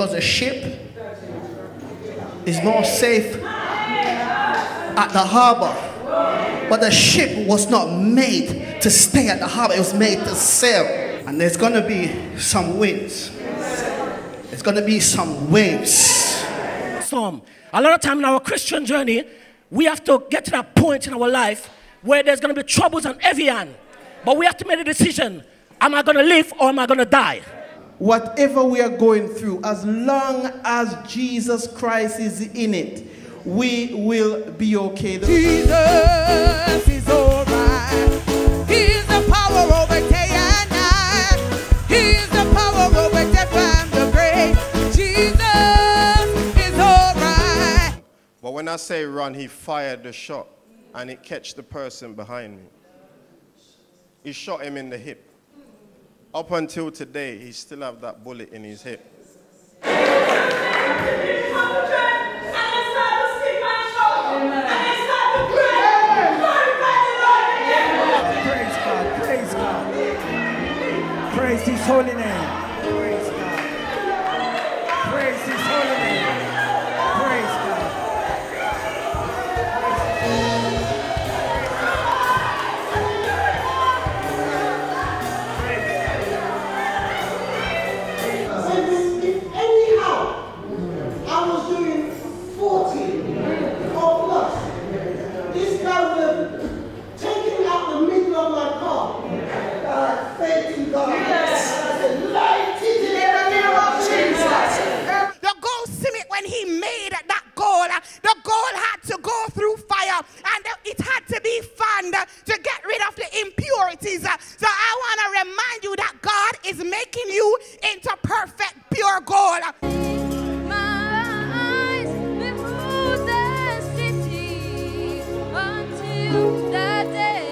because a ship is not safe at the harbor. But the ship was not made to stay at the harbor, it was made to sail. And there's gonna be some winds, there's gonna be some waves. Storm. A lot of time in our Christian journey, we have to get to that point in our life where there's going to be troubles on every hand. But we have to make a decision. Am I going to live or am I going to die? Whatever we are going through, as long as Jesus Christ is in it, we will be okay. Jesus is alright. He's the power over day and night. He's the power over death and the grave. Jesus is alright. But when I say run, he fired the shot and it catch the person behind me. He shot him in the hip. Up until today, he still have that bullet in his hip. Praise God, praise God. Praise His holy name. Uh, to get rid of the impurities. Uh, So I want to remind you that God is making you into perfect, pure gold. He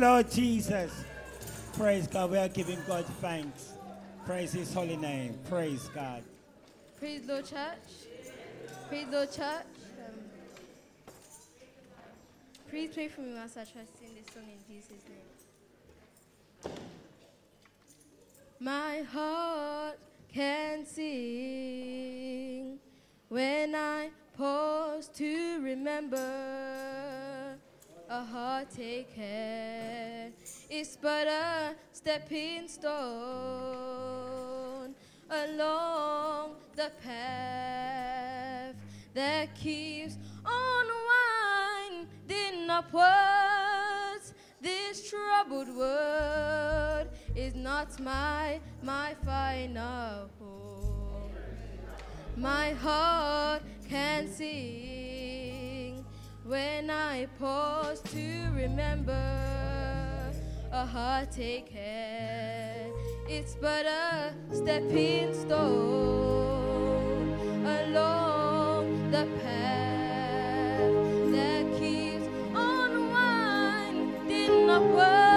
Lord Jesus. Praise God. We are giving God thanks. Praise his holy name. Praise God. Praise Lord Church. Praise Lord Church. Um, please pray for me as I try to sing this song in Jesus' name. My heart can sing when I pause to remember a heartache head. It's but a stepping stone along the path that keeps on winding upwards. This troubled world is not my, my final home. My heart can see when I pause to remember a heartache had. It's but a stepping stone along the path that keeps on winding upward.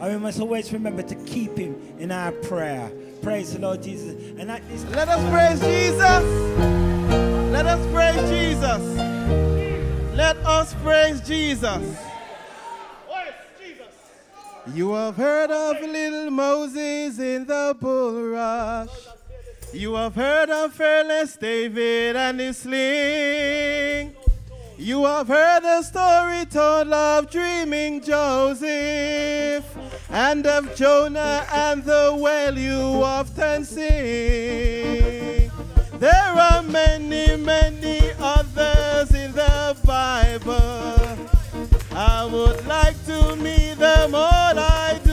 And we must always remember to keep him in our prayer. Praise the Lord Jesus. And Let us praise Jesus. Let us praise Jesus. Let us praise Jesus. You have heard of little Moses in the bulrush. You have heard of fearless David and his sling. You have heard the story told of dreaming Joseph and of Jonah and the whale you often sing. There are many, many others in the Bible. I would like to meet them all, I do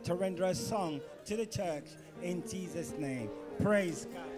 like to render a song to the church in Jesus' name. Praise God.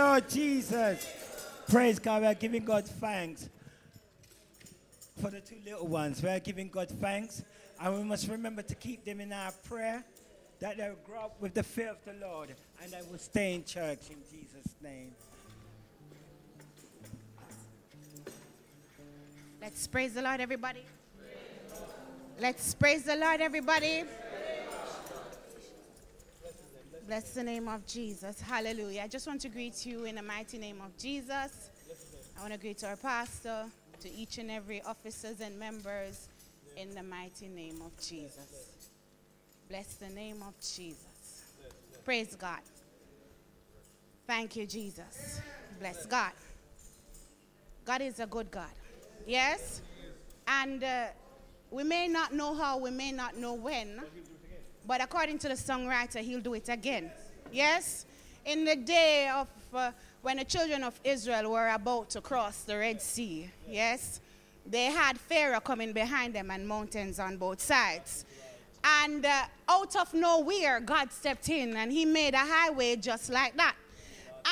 Lord Jesus. Praise God. We are giving God thanks for the two little ones. We are giving God thanks. And we must remember to keep them in our prayer that they will grow up with the fear of the Lord and they will stay in church in Jesus' name. Let's praise the Lord, everybody. Let's praise the Lord, everybody. Bless the name of Jesus. Hallelujah. I just want to greet you in the mighty name of Jesus. I want to greet our pastor, to each and every officers and members in the mighty name of Jesus. Bless the name of Jesus. Praise God. Thank you, Jesus. Bless God. God is a good God. Yes? And uh, we may not know how, we may not know when, but according to the songwriter, he'll do it again. Yes? In the day of uh, when the children of Israel were about to cross the Red Sea, yes, they had Pharaoh coming behind them and mountains on both sides. And uh, out of nowhere, God stepped in and he made a highway just like that.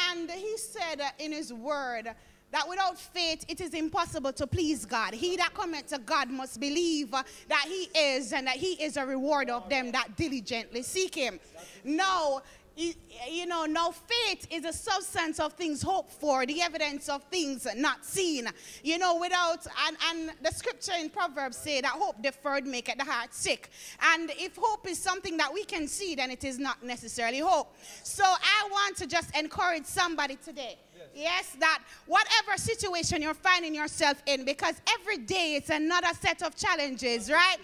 And he said uh, in his word, that without faith it is impossible to please God. He that cometh to God must believe that he is and that he is a reward of them that diligently seek him. No, y- you know, no faith is a substance of things hoped for, the evidence of things not seen. You know, without and, and the scripture in Proverbs say that hope deferred maketh the heart sick. And if hope is something that we can see, then it is not necessarily hope. So I want to just encourage somebody today. Yes, that whatever situation you're finding yourself in, because every day it's another set of challenges, right?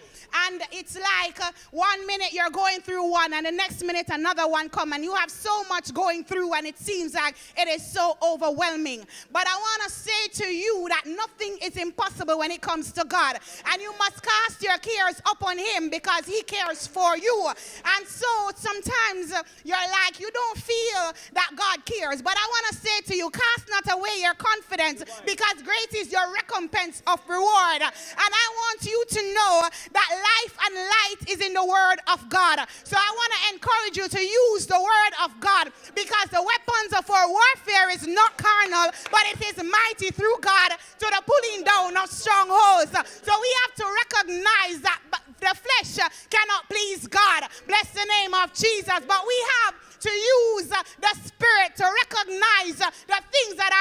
And it's like uh, one minute you're going through one, and the next minute another one come, and you have so much going through, and it seems like it is so overwhelming. But I want to say to you that nothing is impossible when it comes to God, and you must cast your cares upon Him because He cares for you. And so sometimes uh, you're like you don't feel that God cares, but I want to say to you, cast not away your confidence because great is your recompense of reward. And I want you to know that life and light is in the word of God. So I want to encourage you to use the word of God because the weapons of our warfare is not carnal, but it is mighty through God to the pulling down of strongholds. So we have to recognize that the flesh cannot please God. Bless the name of Jesus. But we have to use the spirit to recognize the things that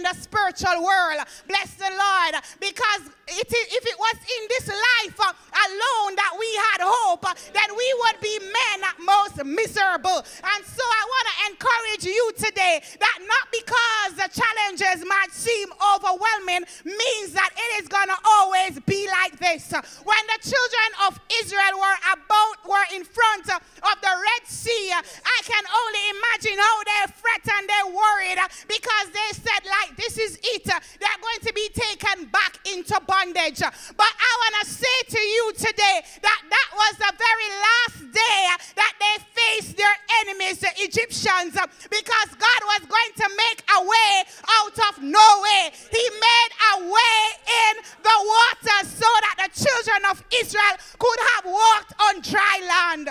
in the spiritual world. Bless the Lord. Because it is, if it was in this life uh, alone that we had hope, uh, then we would be men most miserable. And so I want to encourage you today that not because the challenges might seem overwhelming means that it is going to always be like this. When the children of Israel were about, were in front of the Red Sea, I can only imagine how they fret and they worried because they said like, this is it. Uh, They're going to be taken back into bondage. But I want to say to you today that that was the very last day that they faced their enemies, the Egyptians, uh, because God was going to make a way out of no way. He made a way in the water so that the children of Israel could have walked on dry land.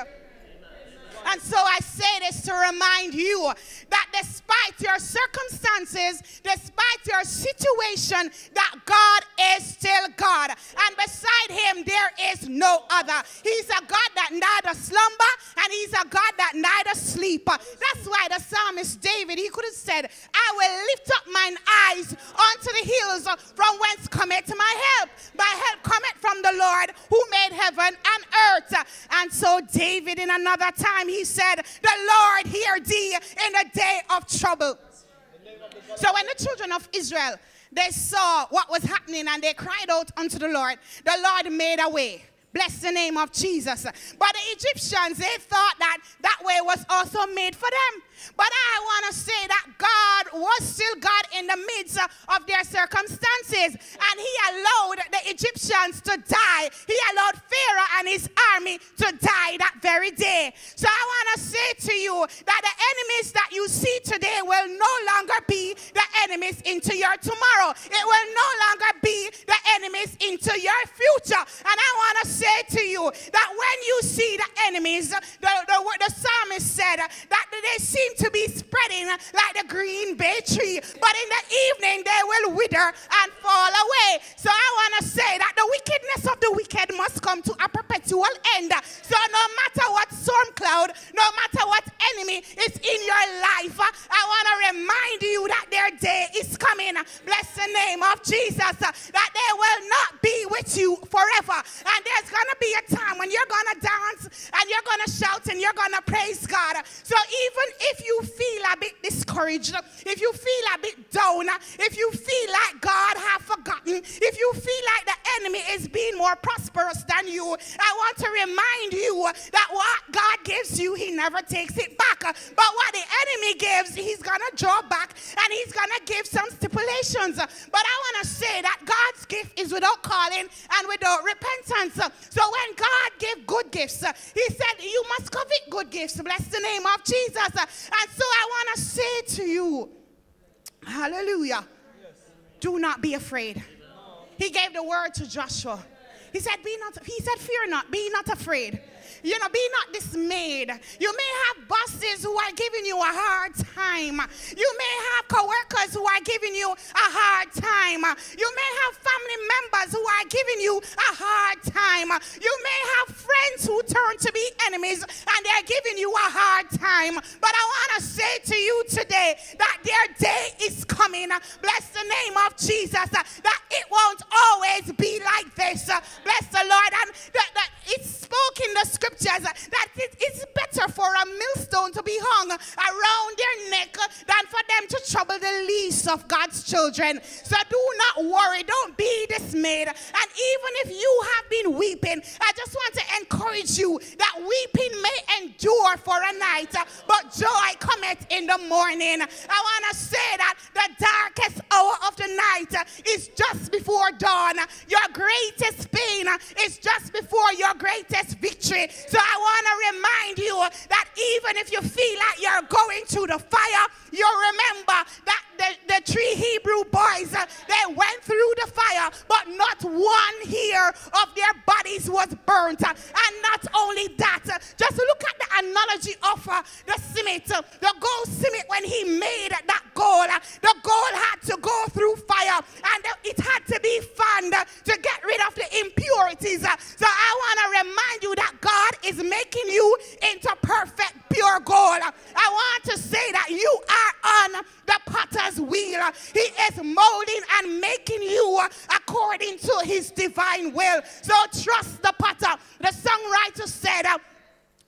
And so I say this to remind you that despite your circumstances, despite your situation, that God is still God. And beside him, there is no other. He's a God that neither slumber and he's a God that neither sleep. That's why the psalmist David, he could have said, I will lift up mine eyes unto the hills from whence cometh my help. My help cometh from the Lord who made heaven and earth. And so David in another time, he said, the Lord hear thee in the day of trouble. So when the children of Israel they saw what was happening and they cried out unto the Lord, the Lord made a way. Bless the name of Jesus. But the Egyptians, they thought that that way was also made for them. But I want to say that God was still God in the midst of their circumstances. And He allowed the Egyptians to die. He allowed Pharaoh and his army to die that very day. So I want to say to you that the enemies that you see today will no longer be the enemies into your tomorrow. It will no longer be the enemies into your future. And I want to say to you that when you see the enemies, the, the, the psalmist said that they they seem to be spreading like the green bay tree, but in the evening they will wither and fall away. So I want to say that the wickedness of the wicked must come to a perpetual end. So no matter what storm cloud, no matter what enemy is in your life, I want to remind you that their day is coming. Bless the name of Jesus. That they will not be with you forever. And there's going to be a time when you're going to dance and you're going to shout and you're going to praise God. So even if you feel a bit discouraged, if you feel a bit down, if you feel like God has forgotten, if you feel like the enemy is being more prosperous than you, I want to remind you that what God gives you, he never takes it back. But what the enemy gives, he's going to draw back and he's going to give some stipulations. But I want to say that God's gift is without calling and without repentance. So when God gave good gifts, he said, you must covet good gifts. Bless the name of Jesus. And so I want to say to you, hallelujah, do not be afraid. He gave the word to Joshua. He said, be not, he said, fear not, be not afraid. You know, be not dismayed. You may have bosses who are giving you a hard time. You may have coworkers who are giving you a hard time. You may have family members who are giving you a hard time. You may have friends who turn to be enemies and they're giving you a hard time. But I want to say to you today that their day is coming. Bless the name of Jesus. That it won't always be like this. Bless the Lord. And that, that it's spoke in the scriptures that it is better for a millstone to be hung around their neck than for them to trouble the least of God's children. So do not worry, don't be dismayed. And even if you have been weeping, I just want to encourage you that weeping may endure for a night, but joy cometh in the morning. I want to say that the darkest hour of the night is just before dawn. Your greatest pain is just before your greatest victory. So I want to remind you that even if you feel like you're going through the fire, you remember that the, the three Hebrew boys, uh, they went through the fire, but not one hair of their bodies was burnt. And not only that, uh, just look at the analogy of uh, the cement. Uh, the gold cement, when he made that gold, uh, the gold had to go through fire and uh, it had to be fanned to get rid of the impurities. So I want to remind you that God is making you into perfect pure gold. I want to say that you are on the potter's wheel. He is molding and making you according to his divine will. So trust the potter. The songwriter said,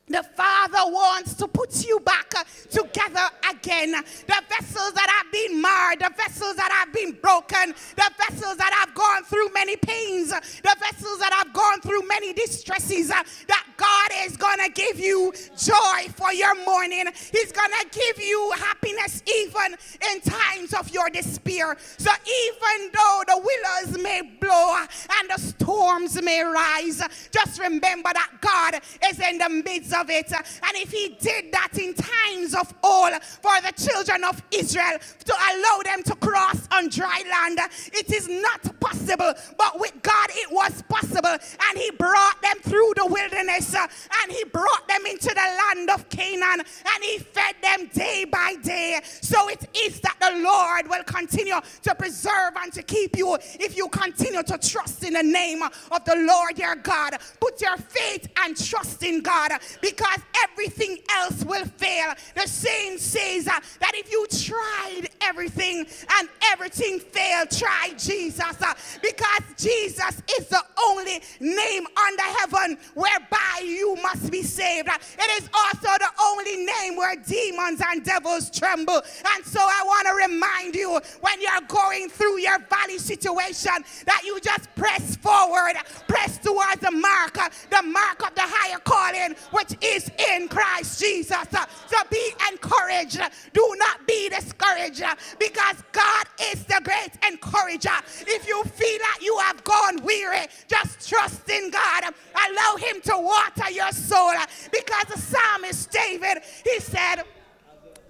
the Father wants to put you back together again. The vessels that have been marred, the vessels that have been broken, the vessels that have gone through many pains, the vessels that have gone through many distresses, that God is going to give you joy for your mourning. He's going to give you happiness even in times of your despair. So even though the willows may blow and the storms may rise, just remember that God is in the midst of it. And if he did that in times of old for the children of Israel to allow them to cross on dry land, it is not possible. But with God, it was possible. And he brought them through the wilderness uh, and he brought them into the land of Canaan and he fed them day by day. So it is that the Lord will continue to preserve and to keep you if you continue to trust in the name of the Lord your God. Put your faith and trust in God because everything else will fail. The saying says uh, that if you tried everything and everything failed, try Jesus uh, because Jesus is the only name under heaven whereby you must be saved. It is also the only name where demons and devils tremble. And so I want to remind you when you're going through your valley situation that you just press forward, press towards the mark, the mark of the higher calling, which is in Christ Jesus. So be encouraged. Do not be discouraged because God is the great encourager. If you feel like you have gone weary, just trust in God. Allow Him to water your soul. Because the psalmist David, he said,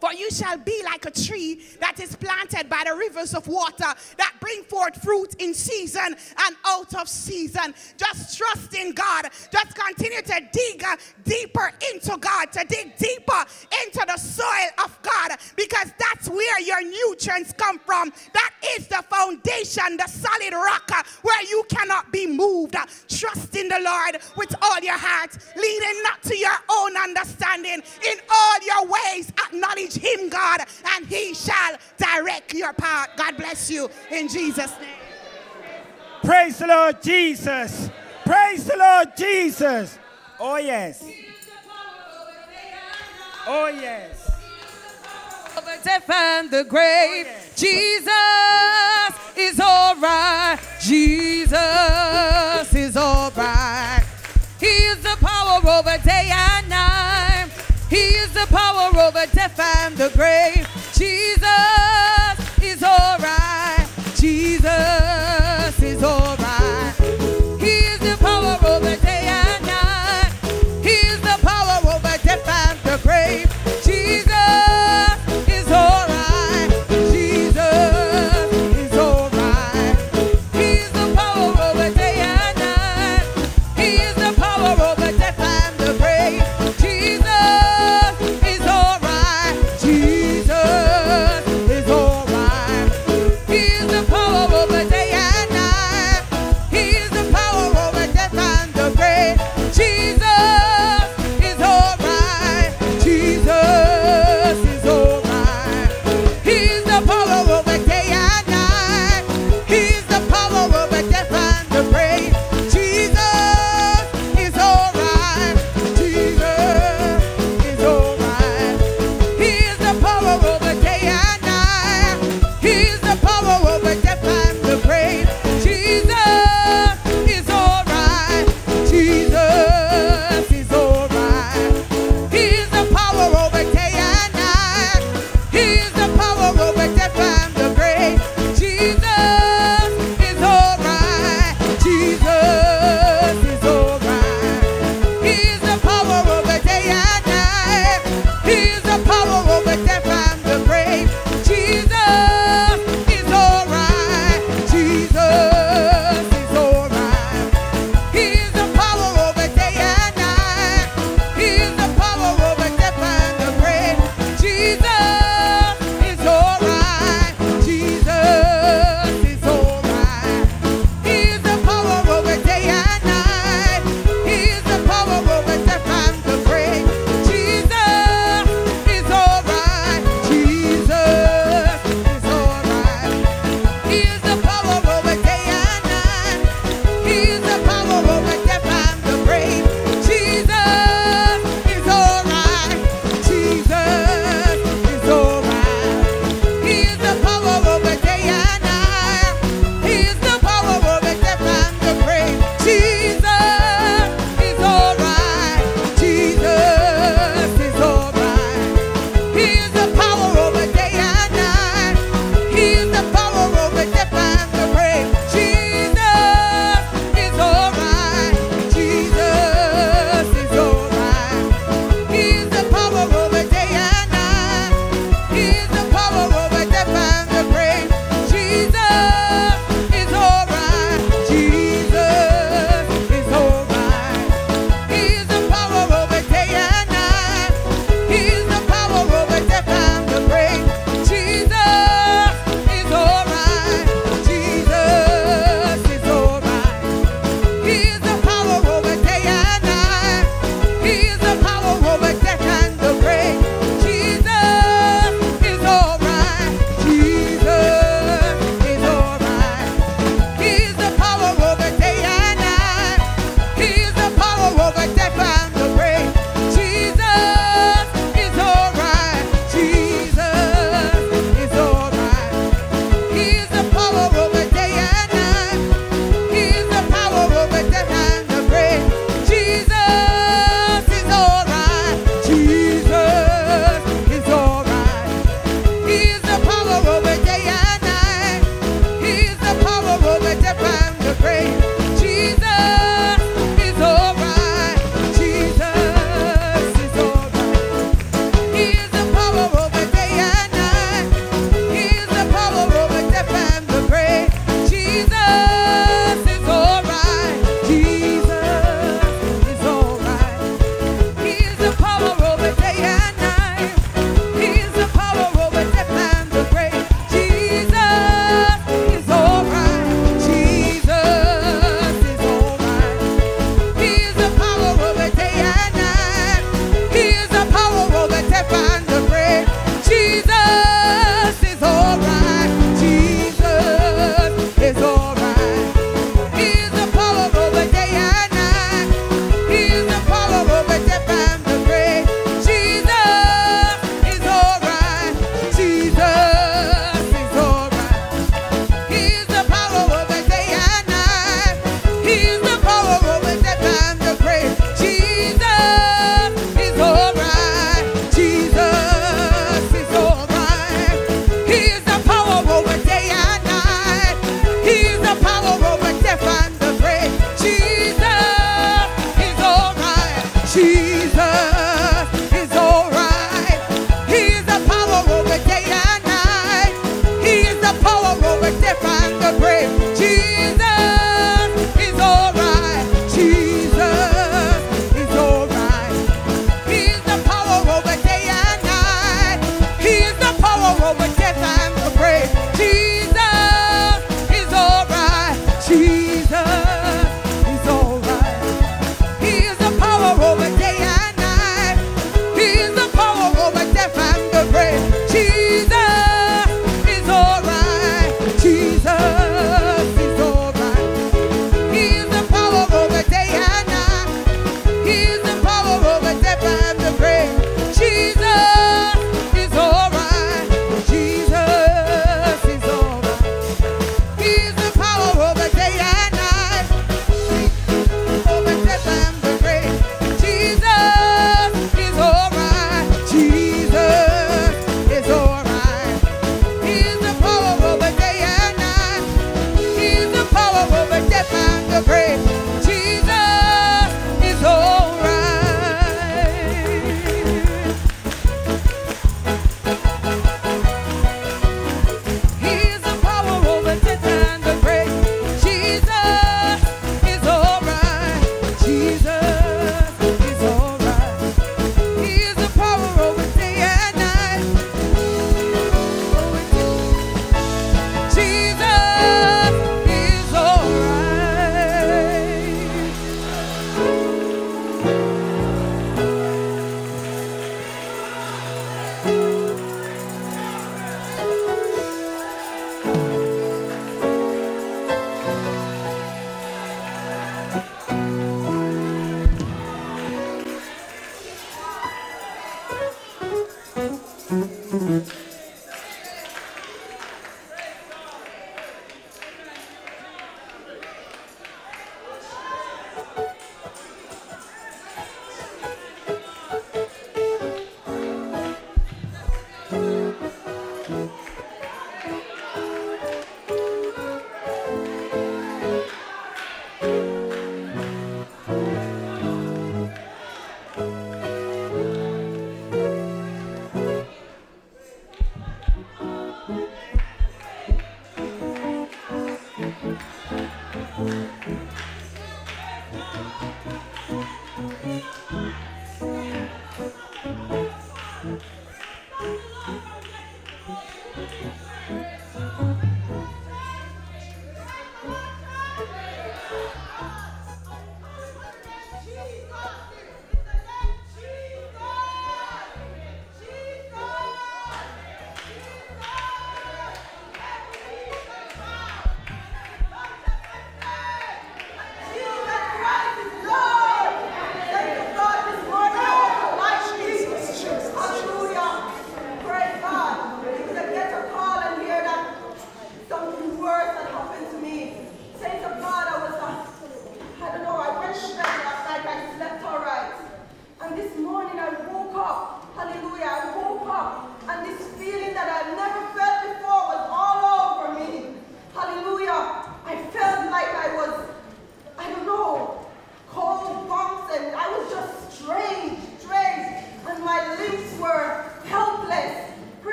For you shall be like a tree that is planted by the rivers of water that bring forth fruit in season and out of season. Just trust in God. Just continue to dig deeper into God, to dig deeper into the soil of God, because that's where your nutrients come from. That is the foundation, the solid rock where you cannot be moved. Trust in the Lord with all your heart, leading not to your own understanding. In all your ways, acknowledge Him, God, and He shall direct your path. God bless you in Jesus' name. Praise the Lord Jesus. Praise the Lord Jesus. Oh, yes. Oh, yes. over death and the grave. Oh, Jesus is alright. Jesus is alright. He is the power over day and night. The power over death and the grave. Jesus is alright. Jesus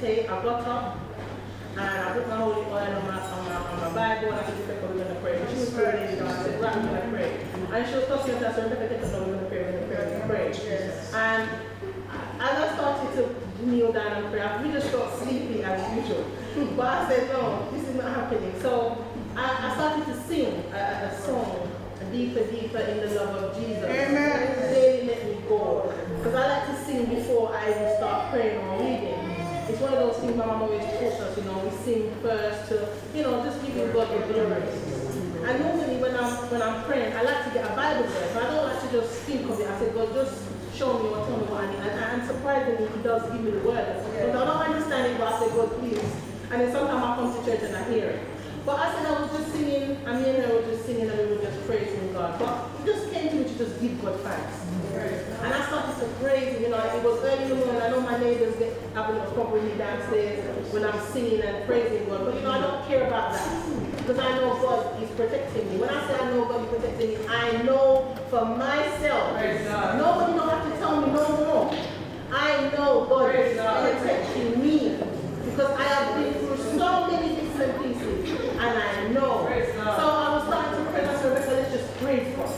I didn't. I got up and I put my holy oil on my, on my, on my Bible and I said, Rebecca, we're going to pray. She was praying, and I said, right, we're going to pray. And she was talking to us, Rebecca, get know we're going to pray, we're going to pray, we're going to pray. And as I started to kneel down and pray, I really just got sleepy as usual. But I said, no, this is not happening. So I, I started to sing a, a song, Deeper, Deeper in the Love of Jesus. Amen. Daily let me go. Because I like to sing before I even start praying or reading. It's one of those things my mom always taught us, you know, we sing first to, you know, just giving God the glory. And normally when I'm when I'm praying, I like to get a Bible verse. I don't like to just think of it. I say, God, just show me or tell me what I need. And, and surprisingly, He does give me the word. But I don't understand it, but I say, God, please. And then sometimes I come to church and I hear it. But I said I was just singing, and me and her were just singing and we were just praising God. But it just came to me to just give God thanks. And I started to praise you know, it was early in the morning. I know my neighbors get have a problem with me downstairs when I'm singing and praising God. But you know, I don't care about that. Because I know God is protecting me. When I say I know God is protecting me, I know for myself. Nobody don't have to tell me no more. I know God is protecting me. Because I have been through so many different and pieces. And I know. So I was starting to pray. I said, Rebecca, let's just praise God.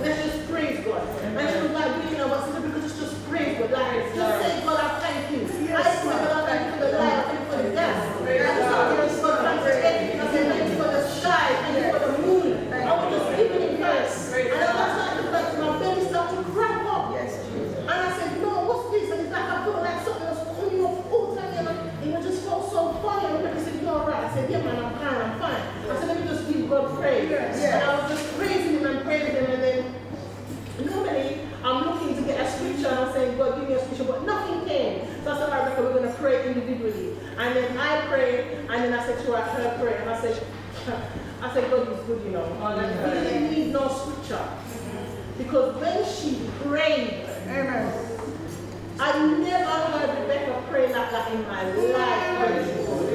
Let's just praise God. And she was like, you know, but sister, because it's just praise God. Like, just say, God, I thank you. I just say, God, I thank you for the light, I thank you for the gas. I just want to give God thanks for everything. I said, thank you for the sky, thank you for the moon. I was just giving him thanks. And then I started to thanks, my belly started to cramp up. And I said, no, what's this? And it's like I felt like something was coming off all the time. And it just felt so funny. And Rebecca said, you all right? I said, yeah, man, I'm fine, I'm fine. I said, let me just give God praise. And I was just praising him and praising him. And then normally I'm looking to get a scripture and I'm saying, God, give me a scripture, but nothing came. So I said, all right, Rebecca, we're going to pray individually. And then I prayed, and then I said to her, her pray, and I said, I said, God is good, you know. He didn't need no scripture. Because when she prayed, Amen. I never heard Rebecca pray like that in my life.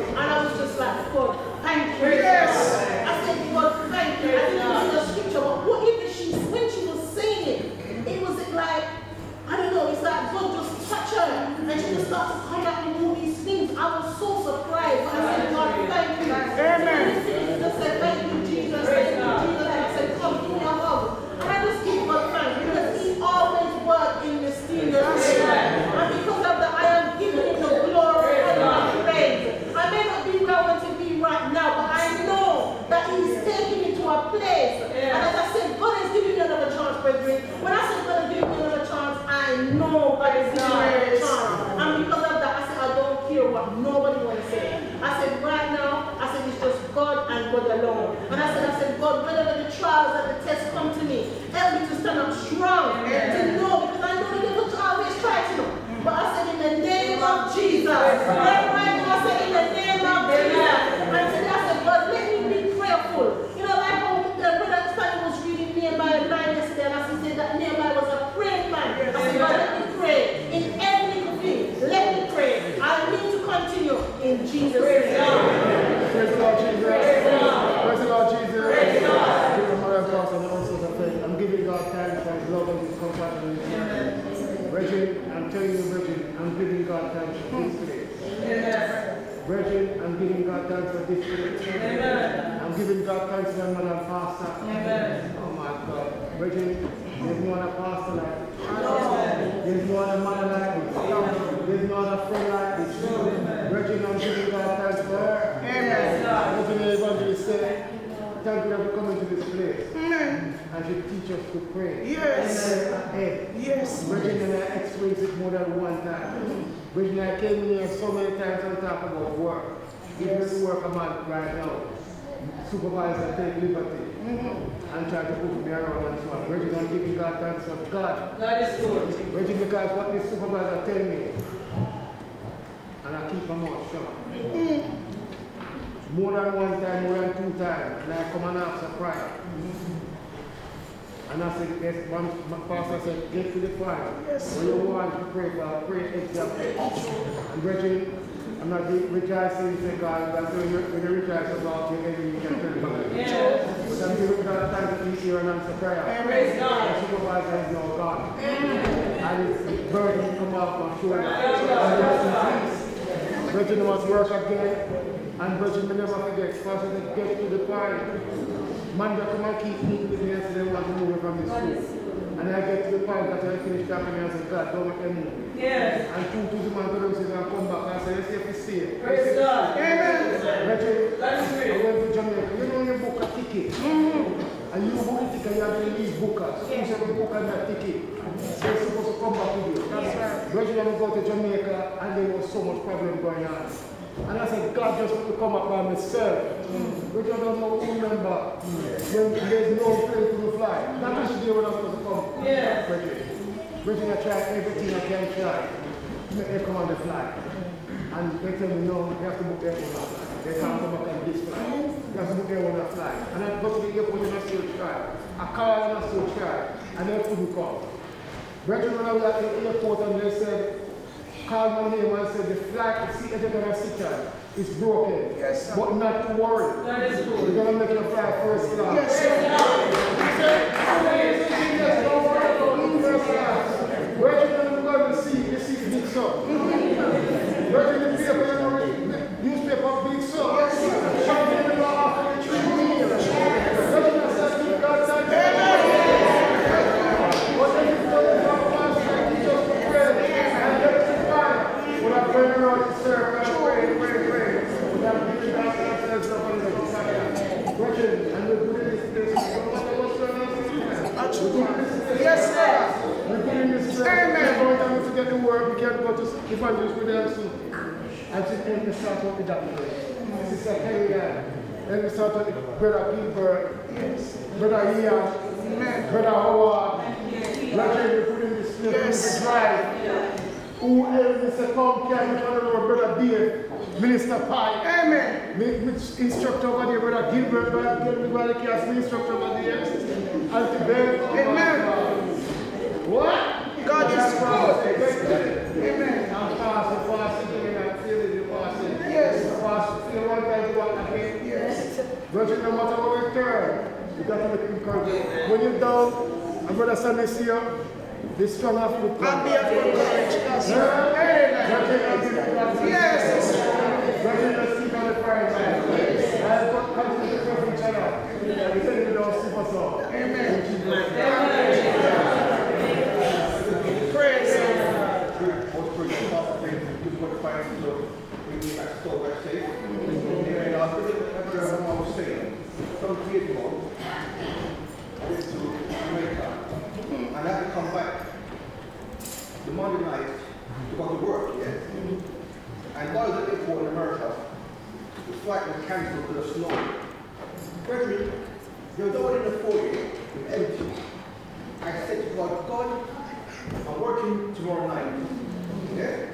And I was just like, God, thank you. Yes. I said, God, thank you. I didn't need the scripture, but what if she, when she was saying it, it was like, I don't know, it's like God just touched her and she just started to come out with all these things. I was so surprised. When I said, God, thank you. Amen. Just said, thank you, Jesus. Thank you, Jesus. And I said, come, give me a hug. And I just give God thanks because He always works in mysterious ways. And because of that, I am giving Him the glory and the praise. I may not be where I want to be right now, but I know that He's taking me to a place. And as I said, God is giving me another chance, brethren. When I said God is giving me another chance, I know God is giving me another chance. And because of that, I said, I don't care what nobody wants to say. I said, right now, I said, it's just God and God alone. And I said, I said, God, whenever the trials and the tests come to me, help me to stand up strong and to know, because I know the devil always try to know. But I said, in the name of Jesus. Right, right now, I said, in the name of Jesus. And today I said, God, let me be prayerful. You know, like how the brother Stanley was reading Nehemiah 9 yesterday, and as he said that Nehemiah was a praying man. I said, God, let me pray. In every little thing, let me pray. I need to continue in Jesus'. Praise the Lord Jesus. I'm giving God thanks love and I'm telling you, I'm giving God thanks for this I'm giving God thanks for this. I'm giving God thanks. Oh my God. Brethren, there's no other pastor like this. There's no other mother like this. There's no other friend like this. God. Amen. Evangelist thank you for coming to this place. And she teach us to pray. Yes. Amen. Yes. Brethren, and I experienced it more than one time. I came here so many times and talk about work. Yes. Even work I'm right now. Supervisor take liberty and try to put me around and so on. Brethren, I'm giving God thanks for God. God is good. Brethren, because what this supervisor tell me, and I keep my mouth shut. More than one time, more than two times, and I come and ask a prayer. And I said, yes, one my pastor said, get to the fire. Yes. When you want to pray, God, pray exactly. And brethren, I'm not re- rejoicing to God, but when you, when you rejoice about your enemy, you can turn back. Yes. But I'm giving God thanks to be here and answer prayer. Praise God. The supervisor is now gone. And it's burden come off my shoulder. Yes. Brethren must work again. And brethren, we never forget, first we get to the party. Man, they come and keep me with me and say they want to move me from this school. And I get to the point that I finish talking and I say, God, don't make move. Yes. And two to the man to them say, and come back and say, let's see if we see it. Praise God. Amen. That's I went to Jamaica. You know you book a ticket. And you book a ticket, you have to leave booker. So you say you book on that ticket. So you're supposed to come back with you. That's right. Go to Jamaica and there was so much problem going on. And I said, God just want to come up by myself. Which I don't know who remember. When there's no plane to fly. That was the day when I was supposed to come. Yeah. Brethren, I try everything I can try make come on the flight. And they tell me, no, you have to book airport. They can't come back on this flight. You have to book airport on flight. And I go to the airport and I still try. I call and I still try. And they couldn't come. Brethren, when I was at the airport and they said, called my name and said, the flight, the seat that you're going to sit on is broken. Yes, sir. But not to worry. That is good. We're going to make it a fly first class. Yes, sir. He said, yes, don't worry about it, first class. Brethren, I'm going to see, the seat big so. Brethren, the paper, you know, newspaper big so. Yes, sir. Something in the off the tree. Brethren, I said, give God thanks. What they do is our pastor teach us to pray and get us to fire. When I pray around the serve, I pray, pray, pray. When I'm giving God thanks, stuff on the fire. Brethren, and we're doing this place. No matter what's going on, we're doing this place. Yes, sir. We're doing this place. Amen. Every time we forget the word, we can't go to evangelist with them soon. And she's in the start of the doctor. Sister Kelly, then we start with Brother Gilbert, Yes. Brother Ian, Amen. Brother Howard, Brethren, we put in this place, Yes. we drive. Who else is a come carry the Lord, Brother Dave, Minister Pike, Amen. Mi- mi- instructor over there, Brother Gilbert, Brother Gilbert, Brother Kias, mi instructor over there, Auntie Beth. Amen. What? God is good. Amen. I'm fasting, fasting, and I'm feeling you fasting. Yes. Fasting, feel one time, one again. Yes. Brethren, no matter what we turn, you got to make encouragement. When you're down, and Brother Sunday see you, be strong enough to I'll be of good courage. Yes, sir. modernize, to go to work, yeah. And now that big one in America, the flight was cancelled because of snow. Brethren, your door in the foyer with empty. I said to God, God, I'm working tomorrow night. Yeah?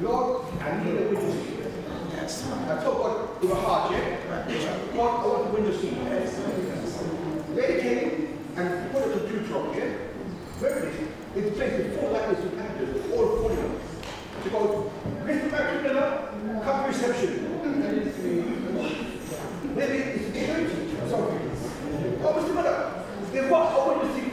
Lord, I need a window seat. Yes. I told God with a heart, yeah? God, I want a window seat. Yes. They came and put a to two drop, yeah? Very it's placed four to four languages. Because to the cup reception. Maybe it's security Sorry, oh, Mr. Almost similar. They want over to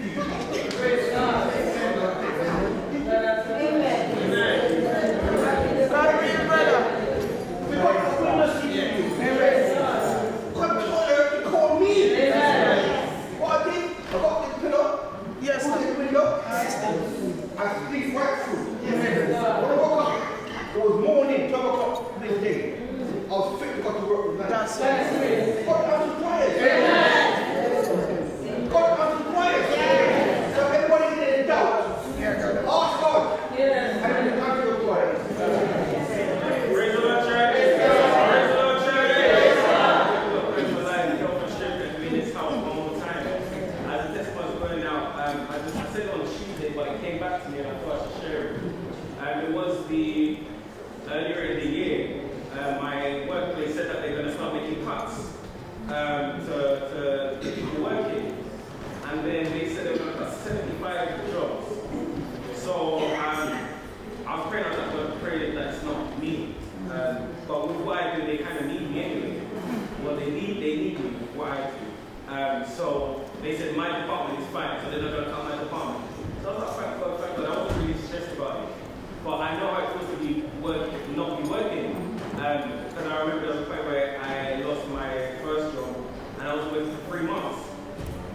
Because um, I remember there was a point where I lost my first job and I was with for three months.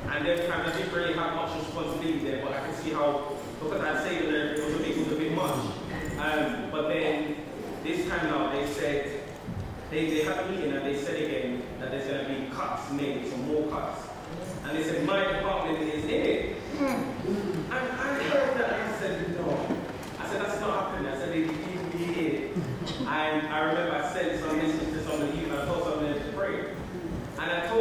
And then I didn't really have much responsibility there, but I could see how, because I'd saved and it was a bit, was a bit much. Um, but then this time now they said, they, they had a meeting and they said again that there's going to be cuts made, some more cuts. And they said, my department is in it. Hmm. And I I, I remember I sent some message to the of you, I told some to pray. And I told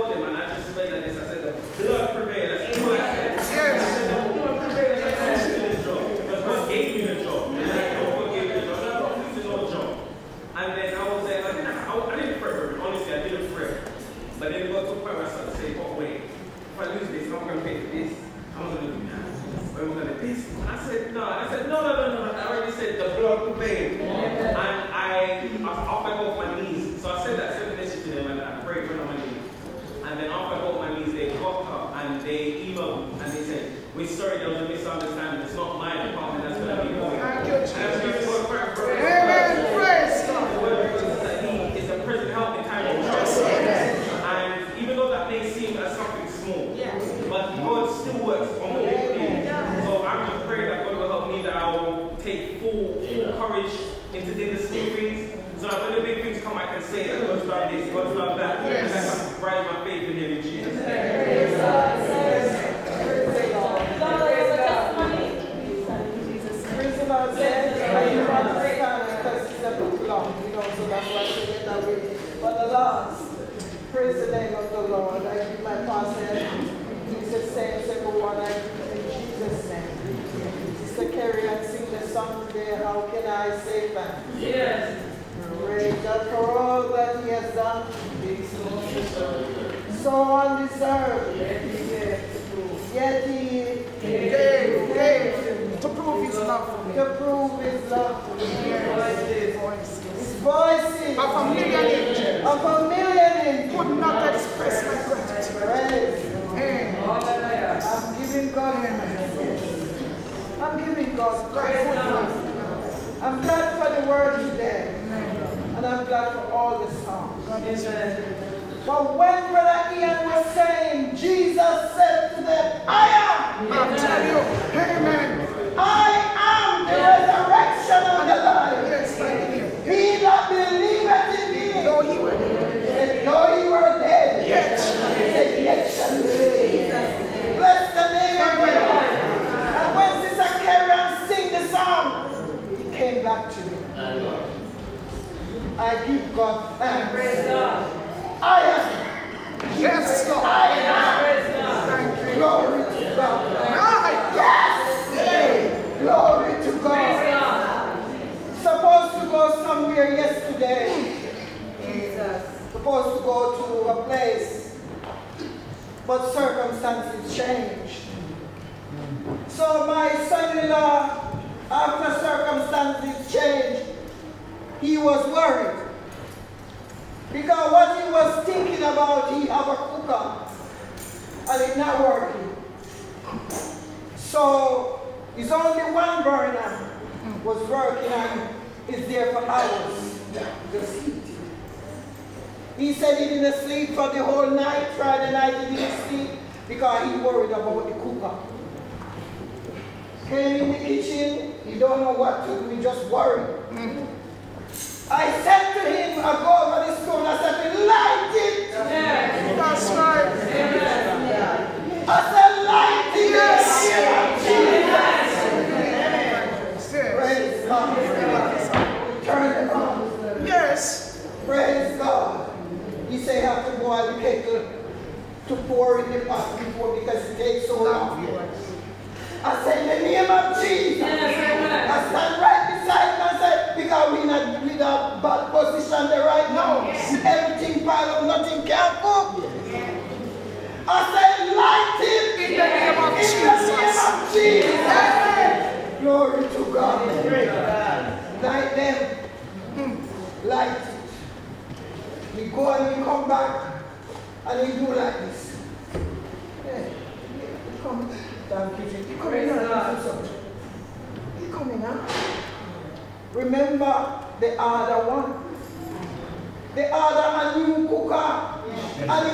Adam a new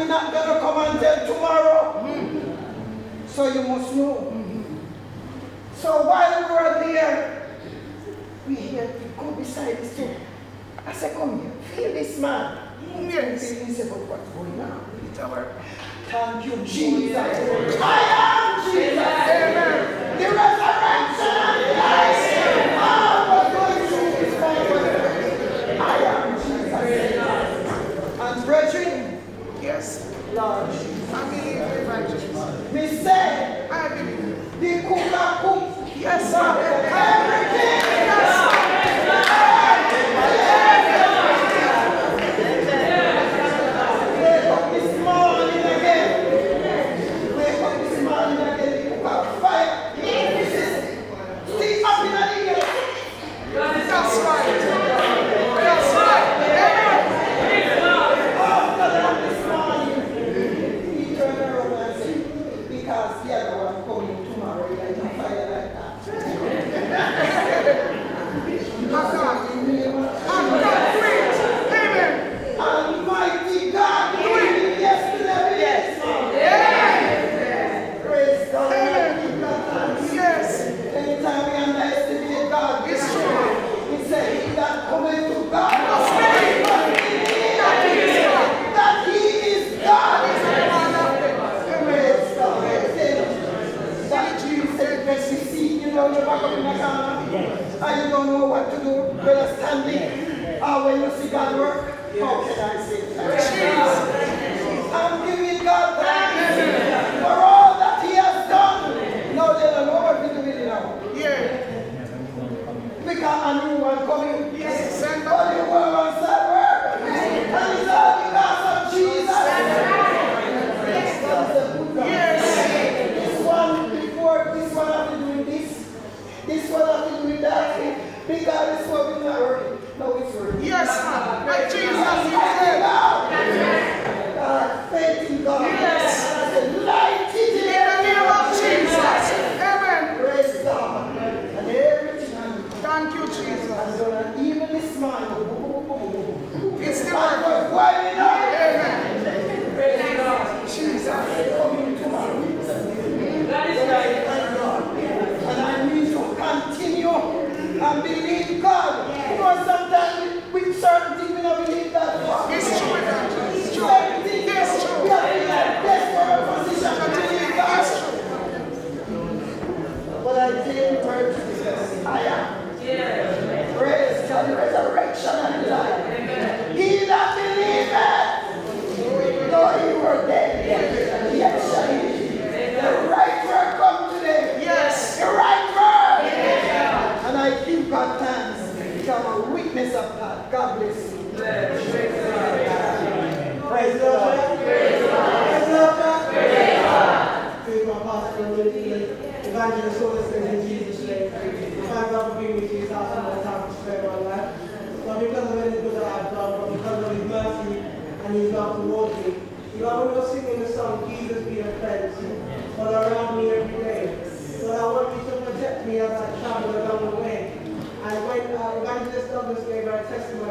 not going to come until tomorrow. Mm. So you must know. Mm. So while we were there, we hear to go beside this stone. I said, come here, feel this man. Come here and feel him. said, but what's going on. Thank you, Jesus. Oh, I am Jesus. Amen. large. Family. We say, I believe. The Yes, sir. Douglas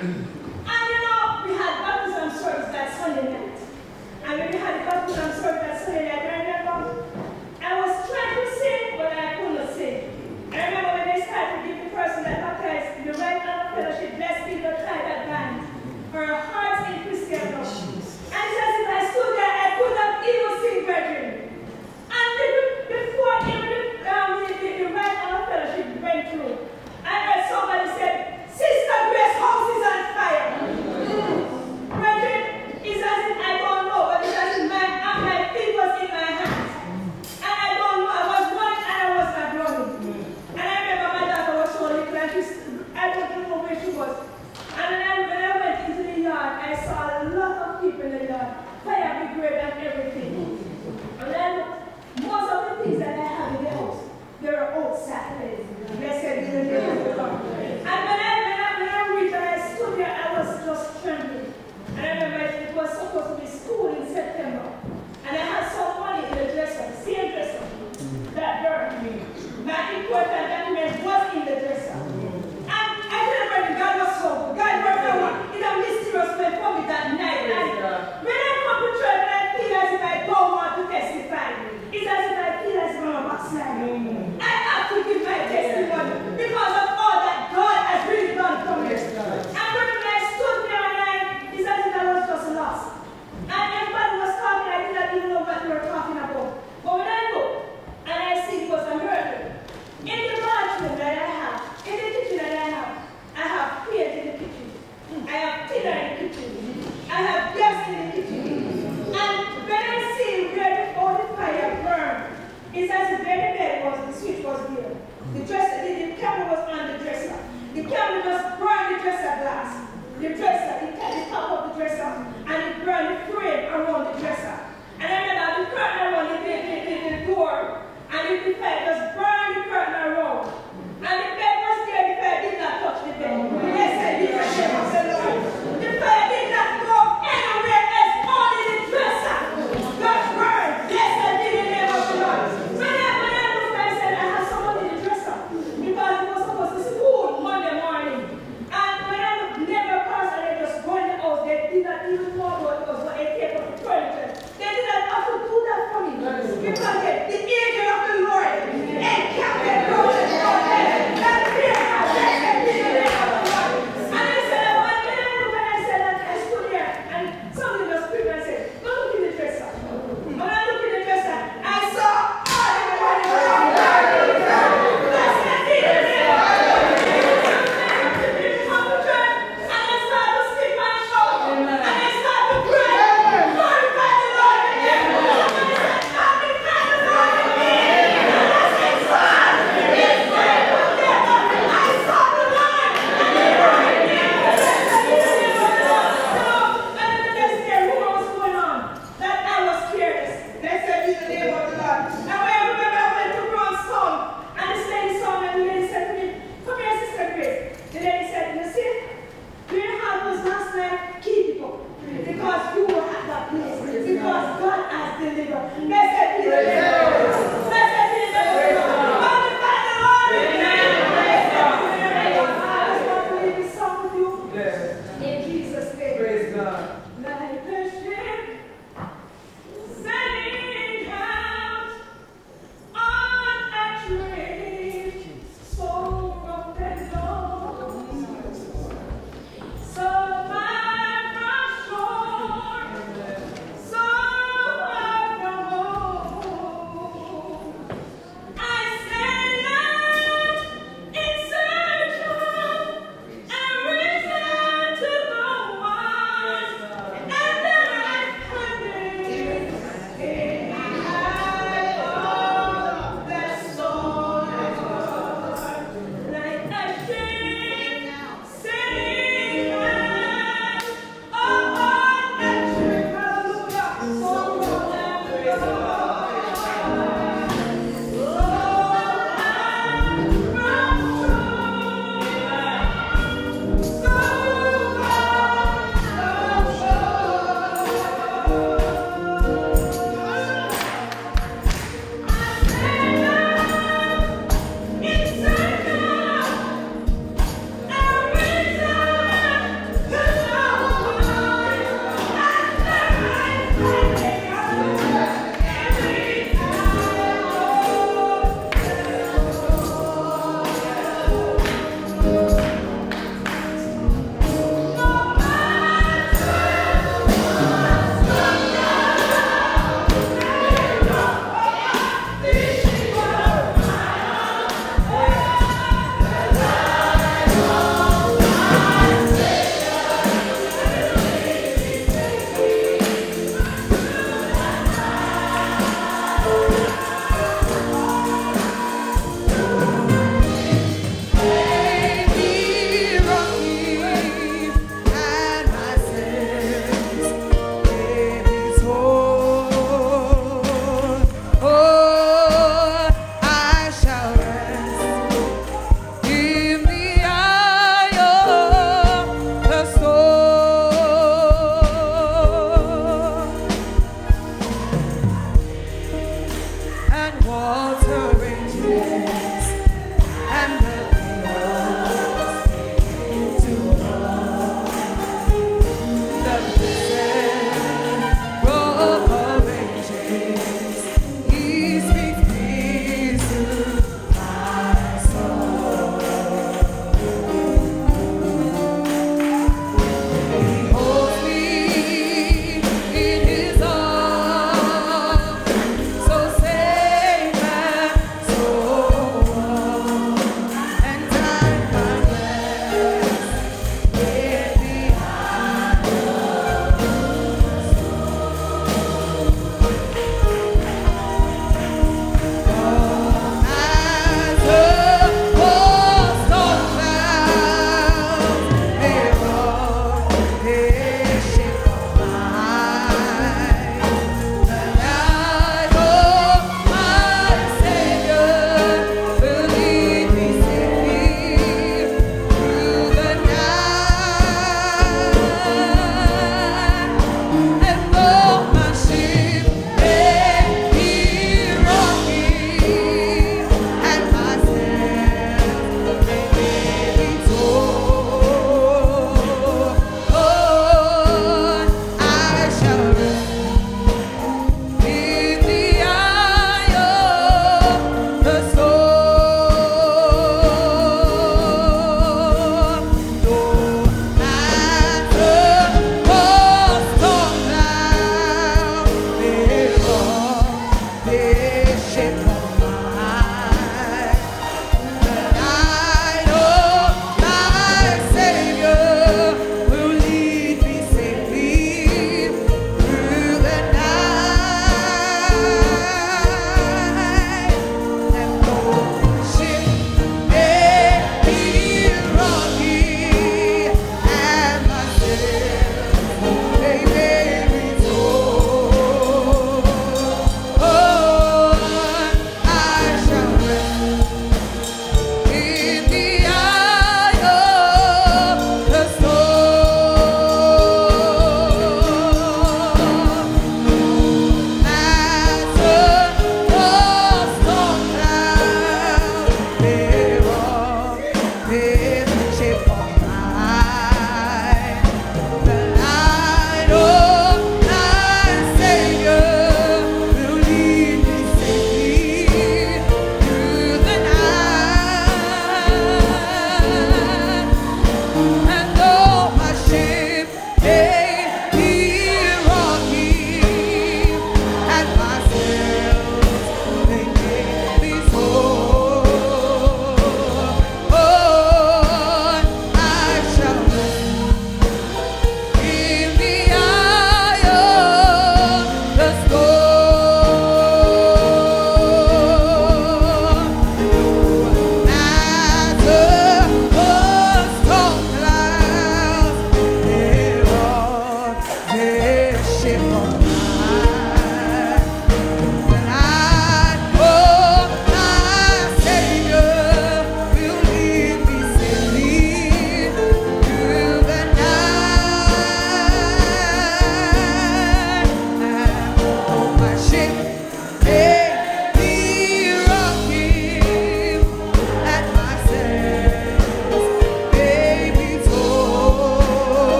Yeah.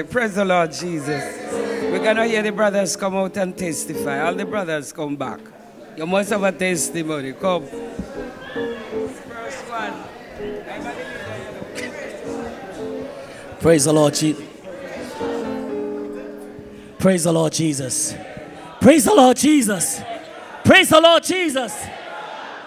Praise the Lord Jesus. We're going to hear the brothers come out and testify. All the brothers come back. You must have a testimony. Come. First one. Praise the Lord Jesus. Praise the Lord Jesus. Praise the Lord Jesus. Praise the Lord Jesus.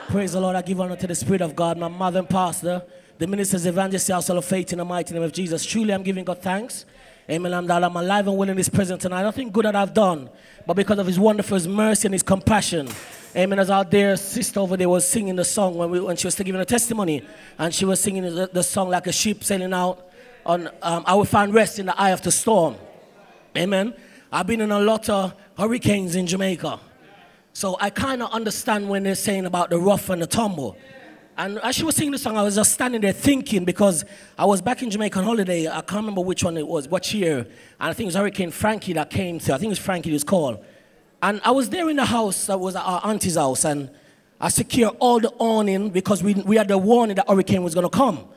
Praise the Lord. I give honor to the Spirit of God, my mother and pastor, the ministers, evangelists, the of faith in the mighty name of Jesus. Truly, I'm giving God thanks. Amen. I'm that I'm alive and well in His presence tonight. Nothing good that I've done, but because of His wonderful His mercy and His compassion. Amen. As our dear sister over there was singing the song when, we, when she was still giving a testimony, and she was singing the, the song like a ship sailing out on, um, I will find rest in the eye of the storm. Amen. I've been in a lot of hurricanes in Jamaica. So I kind of understand when they're saying about the rough and the tumble. And as she was singing the song, I was just standing there thinking because I was back in Jamaica on holiday. I can't remember which one it was, what year. And I think it was Hurricane Frankie that came through. I think it was Frankie it was called. And I was there in the house, I was at our auntie's house, and I secured all the awning because we, we had the warning that hurricane was going to come.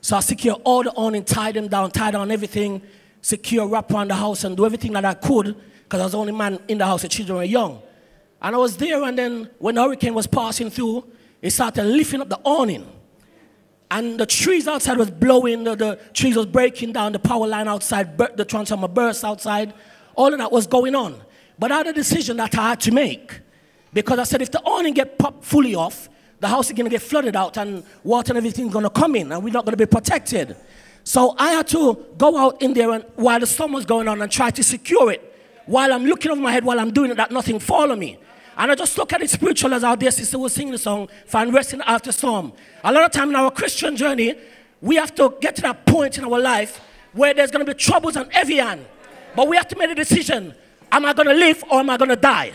So I secured all the awning, tied them down, tied down everything, secure, wrap around the house, and do everything that I could because I was the only man in the house, the children were young. And I was there, and then when the hurricane was passing through, it started lifting up the awning. And the trees outside was blowing, the, the trees was breaking down, the power line outside, the transformer burst outside. All of that was going on. But I had a decision that I had to make. Because I said, if the awning get popped fully off, the house is going to get flooded out and water and everything going to come in and we're not going to be protected. So I had to go out in there and, while the storm was going on and try to secure it. While I'm looking over my head while I'm doing it, that nothing fall on me. And I just look at it spiritual as our dear sister was singing the song, Find Rest in After Storm. A lot of time in our Christian journey, we have to get to that point in our life where there's going to be troubles on every hand. But we have to make a decision. Am I going to live or am I going to die?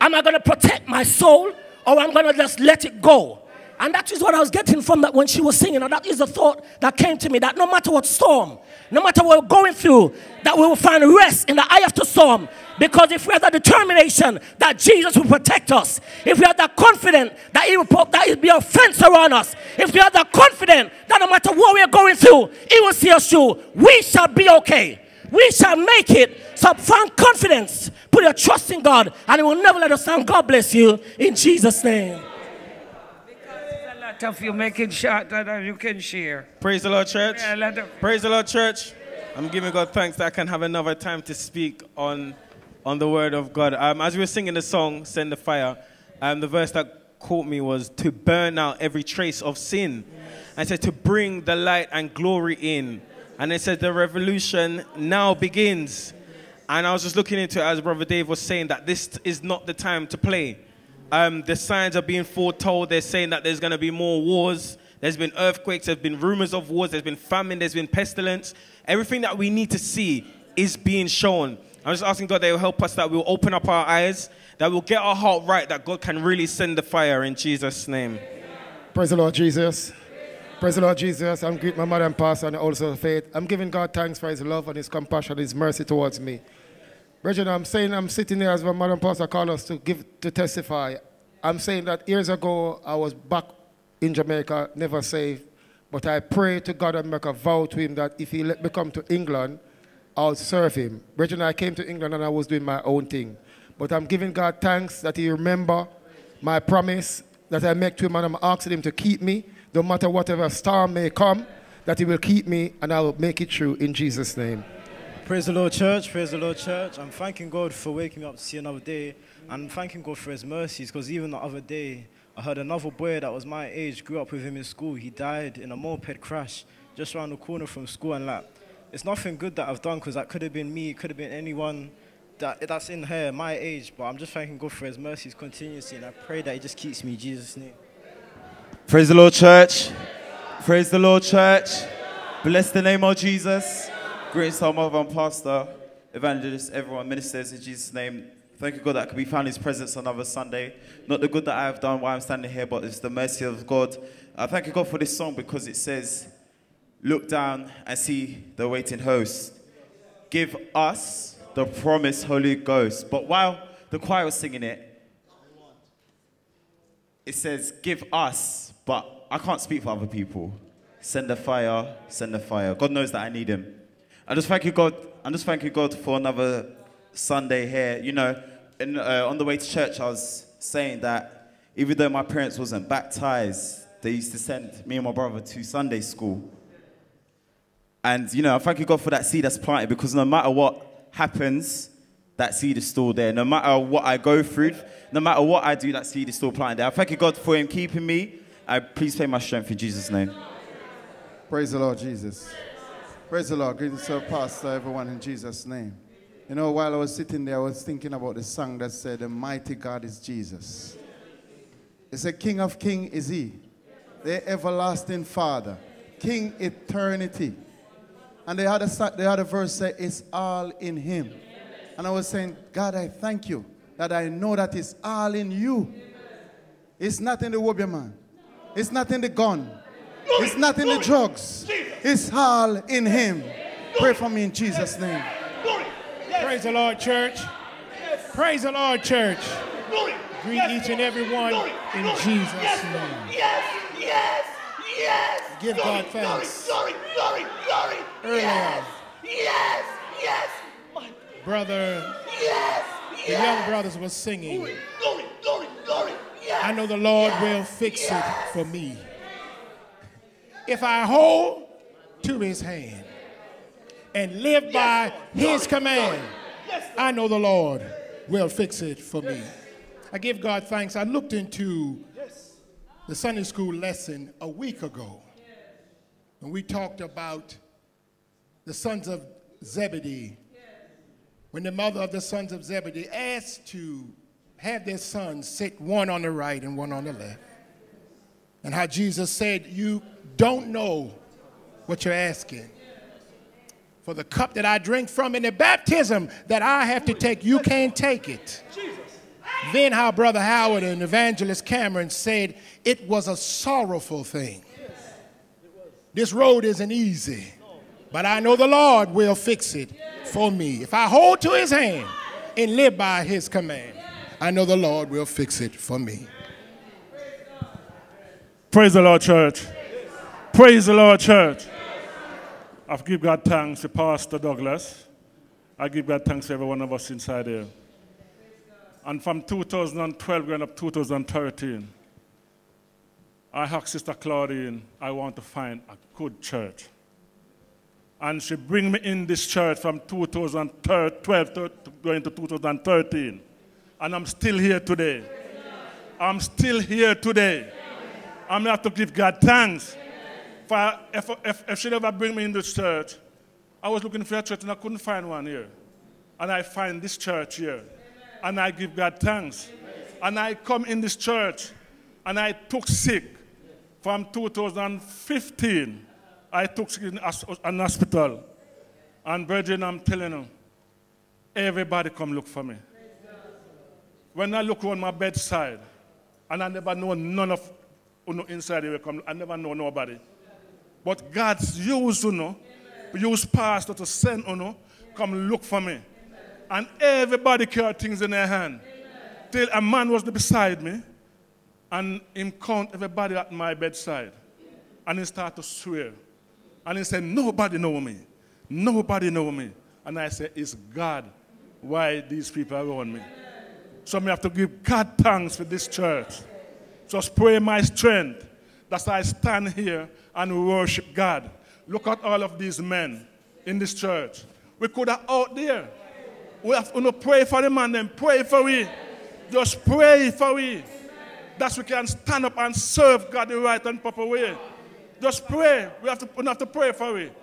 Am I going to protect my soul or am I'm going to just let it go? And that is what I was getting from that when she was singing. And that is the thought that came to me that no matter what storm, no matter what we're going through, that we will find rest in the eye of the storm. Because if we have the determination that Jesus will protect us, if we have that confidence that He will that He will be a fence around us, if we have that confidence that no matter what we are going through, He will see us through, we shall be okay. We shall make it. So find confidence. Put your trust in God, and He will never let us down. God bless you in Jesus' name. Lot of you make it shorter than you can share. Praise the Lord, church. Yeah, Praise the Lord, church. I'm giving God thanks that I can have another time to speak on, on the word of God. Um, as we were singing the song, Send the Fire, um, the verse that caught me was to burn out every trace of sin. And it said to bring the light and glory in. And it said the revolution now begins. And I was just looking into it as Brother Dave was saying that this is not the time to play. Um, the signs are being foretold. They're saying that there's going to be more wars. There's been earthquakes. There's been rumors of wars. There's been famine. There's been pestilence. Everything that we need to see is being shown. I'm just asking God that He will help us, that we'll open up our eyes, that we'll get our heart right, that God can really send the fire in Jesus' name. Praise the Lord Jesus. Praise the Lord Jesus. I'm greet my mother and pastor and also faith. I'm giving God thanks for his love and his compassion, his mercy towards me. Brethren, I'm saying I'm sitting there as my and pastor called us to give to testify. I'm saying that years ago I was back in Jamaica, never saved, but I pray to God and make a vow to him that if he let me come to England, I'll serve him. Brethren, I came to England and I was doing my own thing. But I'm giving God thanks that he remember my promise that I make to him and I'm asking him to keep me, no matter whatever storm may come, that he will keep me and I will make it through in Jesus' name. Praise the Lord, church. Praise the Lord, church. I'm thanking God for waking me up to see another day and thanking God for his mercies because even the other day, I heard another boy that was my age, grew up with him in school. He died in a moped crash just around the corner from school, and like, it's nothing good that I've done because that could have been me, it could have been anyone that that's in here, my age. But I'm just thanking God for His mercies continuously, and I pray that He just keeps me in Jesus' name. Praise the Lord, church. Praise the Lord, church. Bless the name of Jesus. Great to our mother and pastor, evangelist, everyone, ministers in Jesus' name. Thank you, God, that I could be found in His presence another Sunday. Not the good that I have done while I'm standing here, but it's the mercy of God. I thank you, God, for this song because it says, Look down and see the waiting host. Give us the promised Holy Ghost. But while the choir was singing it, it says, Give us, but I can't speak for other people. Send the fire, send the fire. God knows that I need Him. I just thank you, God. I just thank you, God, for another Sunday here. You know, in, uh, on the way to church, I was saying that even though my parents wasn't baptized, they used to send me and my brother to Sunday school. And, you know, I thank you, God, for that seed that's planted because no matter what happens, that seed is still there. No matter what I go through, no matter what I do, that seed is still planted there. I thank you, God, for Him keeping me. I please pay my strength in Jesus' name. Praise the Lord Jesus. Praise the Lord. Greetings to pastor, everyone in Jesus' name. You know, while I was sitting there, I was thinking about the song that said, The mighty God is Jesus. It's a King of King is He, the everlasting Father, King eternity. And they had a, sa- they had a verse say, It's all in Him. And I was saying, God, I thank you that I know that it's all in you. It's not in the man. It's not in the gun. It's not in the drugs. It's all in Him. Pray for me in Jesus' name. Praise the Lord, church. Praise the Lord, church. Greet each and every one in Jesus' name. Yes, yes, yes. Give God thanks. Glory, glory, glory. Earlier, Yes, yes, brother, yes, the young brothers were singing. glory, glory, glory. Yes. I know the Lord will fix it for me. If I hold to his hand and live by his command, I know the Lord will fix it for me. I give God thanks. I looked into the Sunday school lesson a week ago when we talked about the sons of Zebedee. When the mother of the sons of Zebedee asked to have their sons sit one on the right and one on the left. And how Jesus said, You don't know what you're asking. For the cup that I drink from and the baptism that I have to take, you can't take it. Then, how Brother Howard and Evangelist Cameron said it was a sorrowful thing. This road isn't easy, but I know the Lord will fix it for me. If I hold to his hand and live by his command, I know the Lord will fix it for me. Praise the Lord, church. Praise the Lord, church. I give God thanks to Pastor Douglas. I give God thanks to every one of us inside here. And from 2012 going up 2013, I asked Sister Claudine, I want to find a good church. And she bring me in this church from 2012 to going to 2013. And I'm still here today. I'm still here today. I'm going to have to give God thanks. For if, if, if she never bring me in this church, I was looking for a church and I couldn't find one here. And I find this church here. And I give God thanks. And I come in this church and I took sick from 2015. I took sick in an hospital. And brethren, I'm telling you, everybody come look for me. When I look on my bedside, and I never know none of you know, inside here come, I never know nobody. But God's used, you know, use pastor to send, you know, come look for me. And everybody carry things in their hand. Till a man was beside me, and him count everybody at my bedside. And he start to swear. And he said, nobody know me. Nobody know me. And I said, it's God why these people are around me. So I have to give God thanks for this church. Just pray my strength. That's why I stand here and worship God. Look at all of these men in this church. We could have out there. We have to pray for them and then pray for we. Just pray for we. That we can stand up and serve God the right and proper way. Just pray. We have to, we have to pray for it.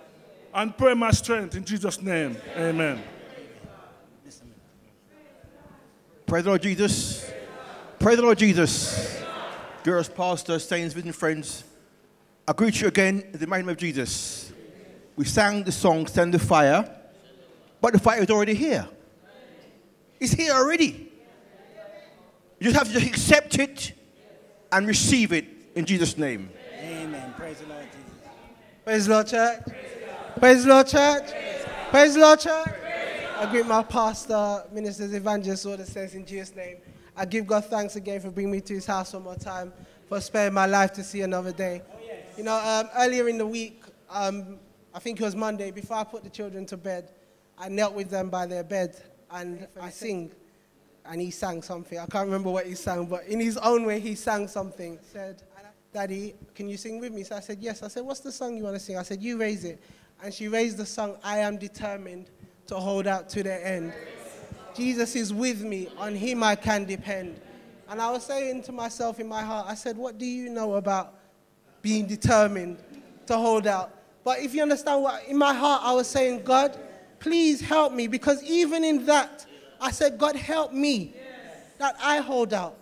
And pray my strength in Jesus' name. Amen. Praise the Lord Jesus. Praise the Lord Jesus. Girls, pastors, saints, visiting friends, I greet you again in the mighty name of Jesus. We sang the song, Send the Fire, but the fire is already here. It's here already. You just have to accept it and receive it in Jesus' name. Amen. Praise the Lord Jesus. Praise the Lord, church. Praise the Lord, church. Praise the Lord, church. I greet my pastor, ministers, evangelists, all the saints in Jesus' name. I give God thanks again for bringing me to his house one more time, for sparing my life to see another day. You know, um, earlier in the week, um, I think it was Monday, before I put the children to bed, I knelt with them by their bed and I sing. And he sang something. I can't remember what he sang, but in his own way, he sang something. He Said, Daddy, can you sing with me? So I said, Yes. I said, What's the song you want to sing? I said, You raise it. And she raised the song, I am determined to hold out to the end. Jesus is with me, on him I can depend. And I was saying to myself in my heart, I said, What do you know about being determined to hold out? But if you understand what, in my heart, I was saying, God, please help me, because even in that, I said, God, help me that I hold out,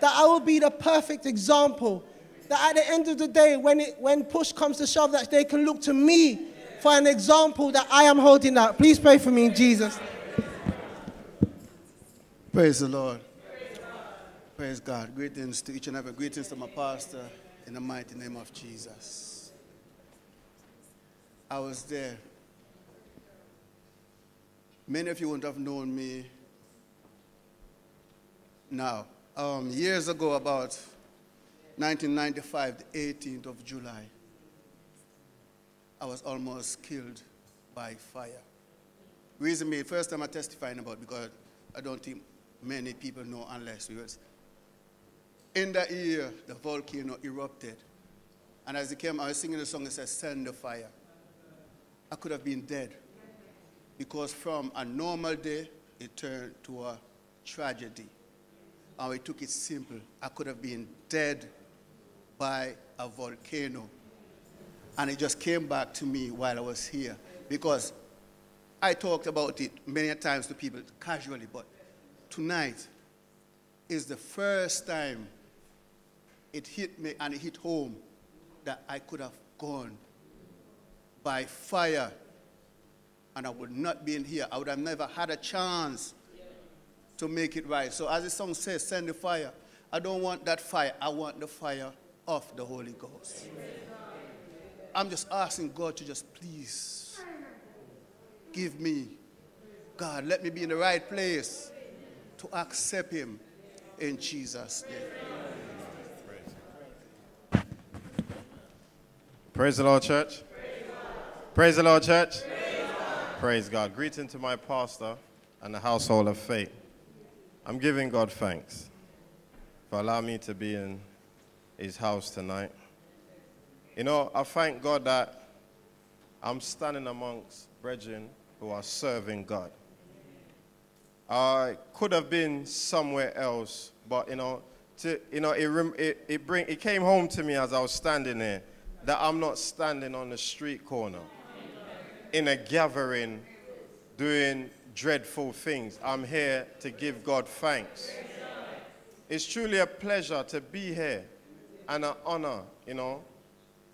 that I will be the perfect example, that at the end of the day, when, it, when push comes to shove, that they can look to me for an example that I am holding out. Please pray for me in Jesus. Praise the Lord. Praise God. Greetings to each and every. Greetings to my pastor in the mighty name of Jesus. I was there. Many of you wouldn't have known me now. Um, years ago, about 1995, the 18th of July, I was almost killed by fire. Reason being, first time I'm testifying about because I don't think many people know unless we was. In that year, the volcano erupted. And as it came, I was singing the song that says, Send the fire. I could have been dead. Because from a normal day, it turned to a tragedy. And we took it simple. I could have been dead by a volcano. And it just came back to me while I was here. Because I talked about it many times to people casually, but tonight is the first time it hit me and it hit home that I could have gone by fire and I would not be in here. I would have never had a chance to make it right. So as the song says, send the fire. I don't want that fire. I want the fire of the Holy Ghost. I'm just asking God to just please give me, God, let me be in the right place to accept Him in Jesus' name. Praise the Lord, church. Praise the Lord, church. Praise God. Greeting to my pastor and the household of faith. I'm giving God thanks for allowing me to be in his house tonight. You know, I thank God that I'm standing amongst brethren who are serving God. I could have been somewhere else, but you know, to, you know, it, it, it, bring, it came home to me as I was standing there that I'm not standing on the street corner in a gathering doing dreadful things. I'm here to give God thanks. It's truly a pleasure to be here and an honor, you know,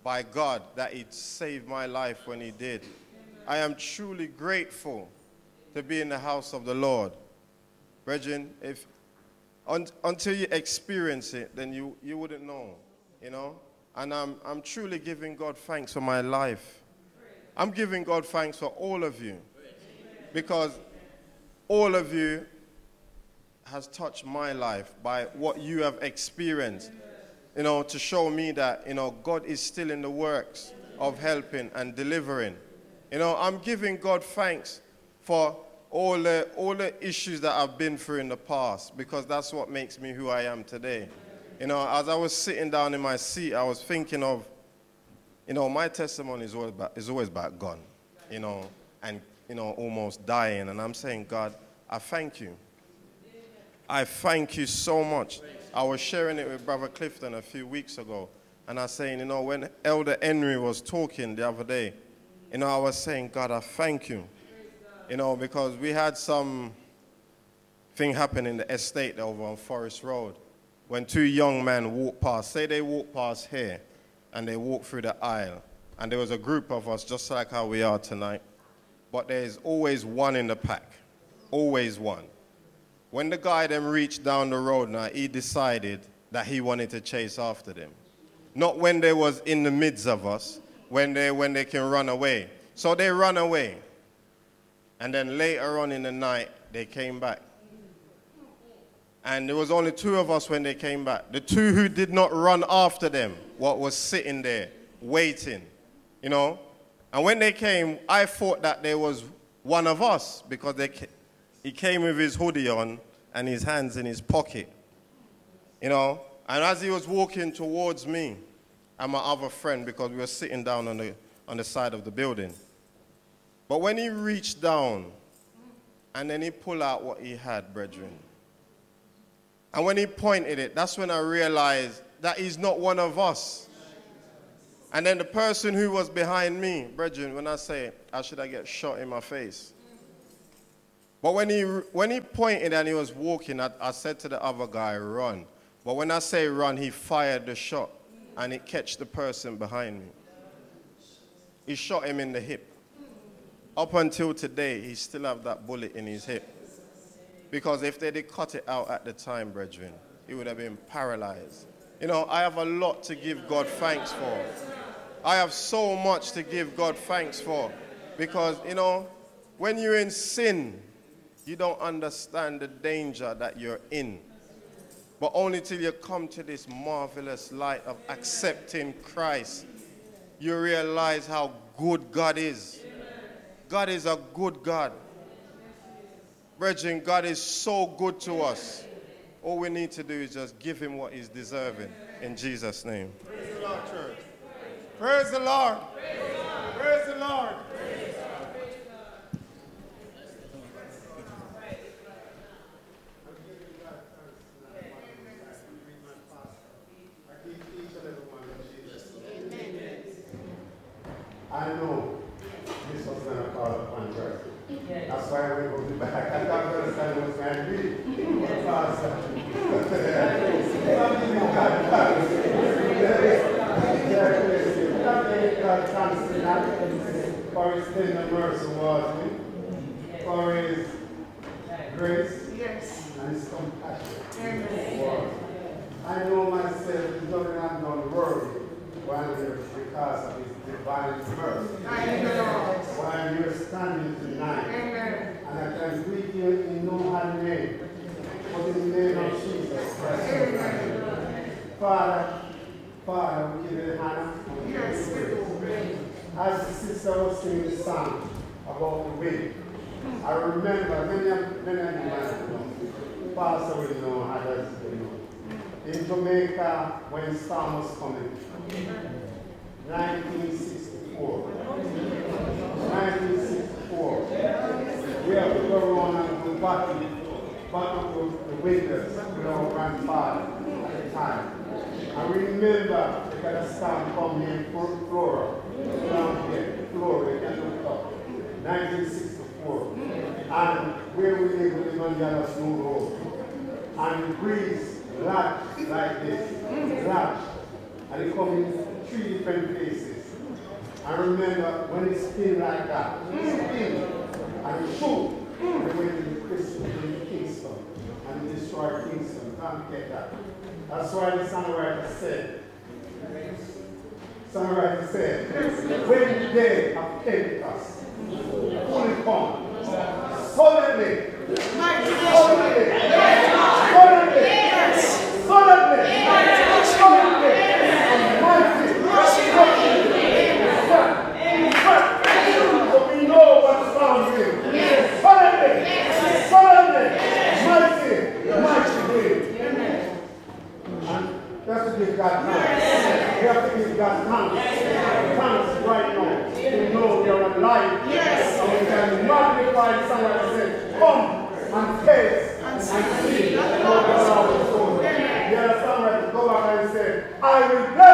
by God that He saved my life when He did. I am truly grateful to be in the house of the Lord. Brethren, if un, until you experience it, then you, you wouldn't know, you know. And I'm, I'm truly giving God thanks for my life. I'm giving God thanks for all of you because all of you has touched my life by what you have experienced. You know, to show me that, you know, God is still in the works of helping and delivering. You know, I'm giving God thanks for all the, all the issues that I've been through in the past because that's what makes me who I am today. You know, as I was sitting down in my seat, I was thinking of, you know, my testimony is always about, is always about God, you know, and, you know, almost dying. And I'm saying, God, I thank you. I thank you so much. I was sharing it with Brother Clifton a few weeks ago And I was saying, you know, when Elder Henry was talking the other day, you know, I was saying, God, I thank you. You know, because we had some thing happen in the estate over on Forest Road when two young men walked past. Say they walked past here and they walked through the aisle. And there was a group of us just like how we are tonight. But there's always one in the pack. Always one. When the guy then reached down the road now, he decided that he wanted to chase after them. Not when they was in the midst of us, when they, when they can run away. So they run away. And then later on in the night, they came back. And there was only two of us when they came back. The two who did not run after them, what was sitting there, waiting, you know. And when they came, I thought that there was one of us because they, he came with his hoodie on and his hands in his pocket, you know. And as he was walking towards me and my other friend, because we were sitting down on the, on the side of the building. But when he reached down and then he pulled out what he had, brethren, and when he pointed it, that's when I realized that he's not one of us. And then the person who was behind me, brethren, when I say, I should I get shot in my face. But when he, when he pointed and he was walking, I, I said to the other guy, run. But when I say run, he fired the shot and it catch the person behind me. He shot him in the hip. Up until today, he still have that bullet in his hip. Because if they did cut it out at the time, brethren, he would have been paralyzed. You know, I have a lot to give God thanks for. I have so much to give God thanks for. Because, you know, when you're in sin, you don't understand the danger that you're in. But only till you come to this marvelous light of accepting Christ, you realize how good God is. God is a good God. Brethren, God is so good to us. All we need to do is just give him what he's deserving. In Jesus' name. Praise the Lord, church. Praise the Lord. Praise the Lord. I know this was going to call upon church. That's why we're going to be back. I thought Brother Simon was going to read. But Pastor. Some people got God. For his tender mercy towards me, for his grace and his compassion towards me. I know myself is nothing I'm not worthy while here because of his divine mercy. While you're standing tonight. And I can greet you in no other name, but in the name of Jesus Christ. Father, Father, we give you the honor. and we give you the praise. As the sister was singing the song about the wind, I remember many many you might know. Pastor will know, others will know. In Jamaica, when storm was coming, 1964. 1964. We have to go around and go battle, battle the, the windows with our grandfather at the time. I remember they got a storm coming in Flo- Flora, down here, Up. 1964. And where we live, on the other snow road. And the breeze large like this, large. And it comes in three different places. I remember when it spin like that, it spin, and it boom, it went to the Christian in Kingston, and it destroyed Kingston. Can't get that. That's why the songwriter said, songwriter said, when the day of Pentecost fully come, solidly, solidly, solidly, solidly, solidly, and mighty, mighty. And have to give God thanks. We have to give God thanks. Thanks right now. We know are alive. Yes. And we can magnify the that says, Come and taste and see what the Lord is doing. The other songwriter go back and say, I will bless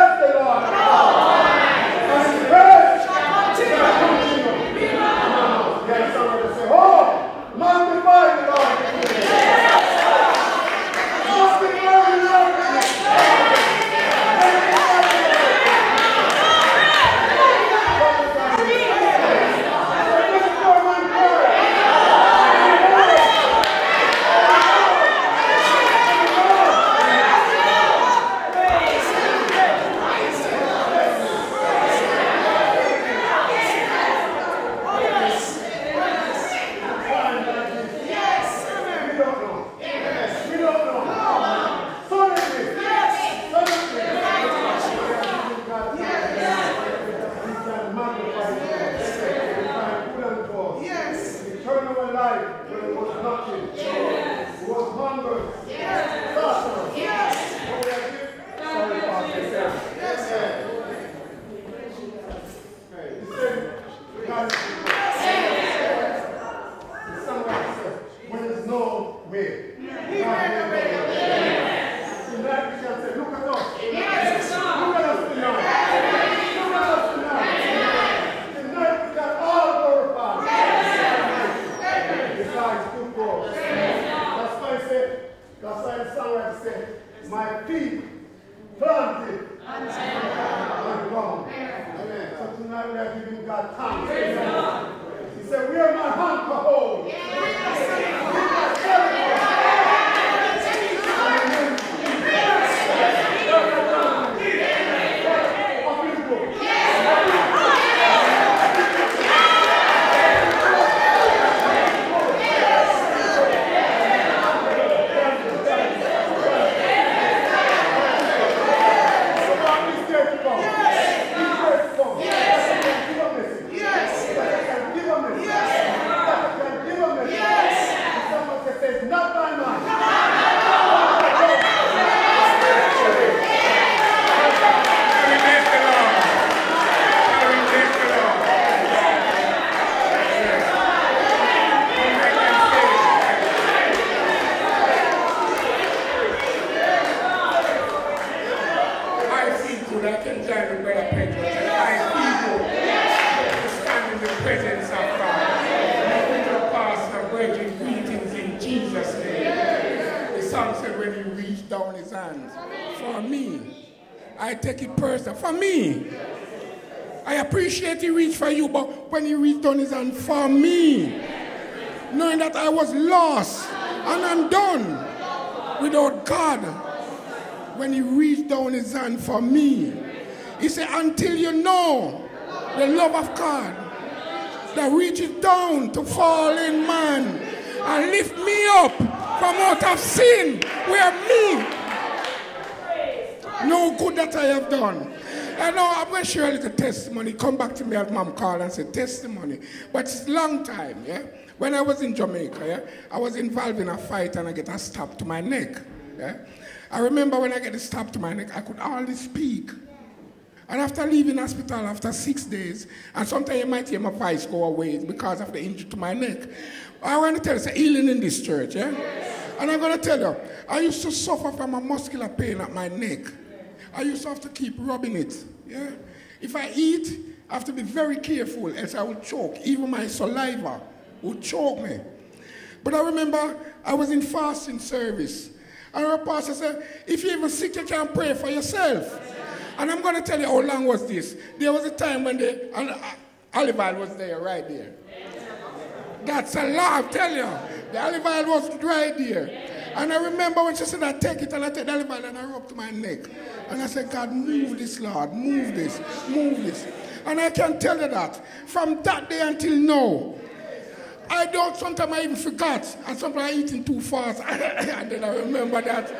for me. He said, until you know the love of God that reaches down to fallen man and lift me up from out of sin where me no good that I have done. And know I'm going to share a little testimony. Come back to me as mom called and said testimony. But it's long time, yeah? When I was in Jamaica, yeah, I was involved in a fight and I get a stab to my neck. Yeah? I remember when I get stabbed to my neck, I could hardly speak. And after leaving hospital after six days, and sometimes you might hear my voice go away because of the injury to my neck. I want to tell you, it's healing in this church, yeah? And I'm going to tell you, I used to suffer from a muscular pain at my neck. I used to have to keep rubbing it, yeah? If I eat, I have to be very careful, else I will choke. Even my saliva would choke me. But I remember I was in fasting service. And our pastor said, if you're even sick, you can pray for yourself. And I'm going to tell you how long was this. There was a time when the uh, oil was there, right there. That's a tell you. The olive oil was right there. And I remember when she said, I take it and I take the olive and I rub to my neck. And I said, God, move this, Lord, move this, move this. And I can tell you that from that day until now, I don't, sometimes I even forgot. And sometimes I eating too fast. and then I remember that.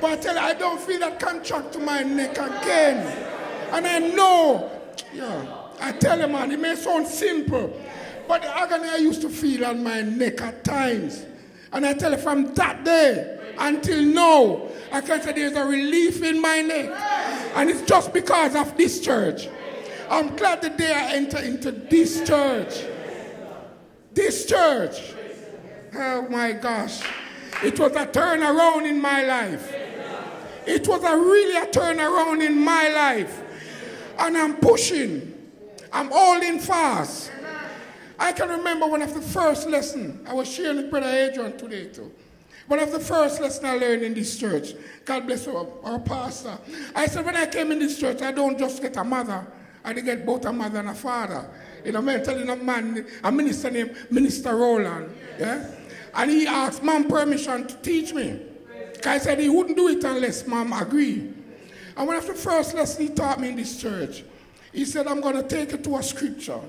But I tell you, I don't feel that contract to my neck again. And I know, yeah, I tell you, man, it may sound simple, but the agony I used to feel on my neck at times. And I tell you, from that day until now, I can say there's a relief in my neck. And it's just because of this church. I'm glad the day I enter into this church. This church. Oh my gosh. It was a turnaround in my life. It was a really a turnaround in my life. And I'm pushing. I'm holding fast. I can remember one of the first lesson I was sharing with Brother Adrian today too. One of the first lessons I learned in this church. God bless our, our pastor. I said when I came in this church, I don't just get a mother. I did get both a mother and a father. You know, man, telling a man, a minister named Minister Roland. Yeah? And he asked mom permission to teach me. I said he wouldn't do it unless mom agreed. And one of the first lessons he taught me in this church, he said, I'm going to take you to a scripture.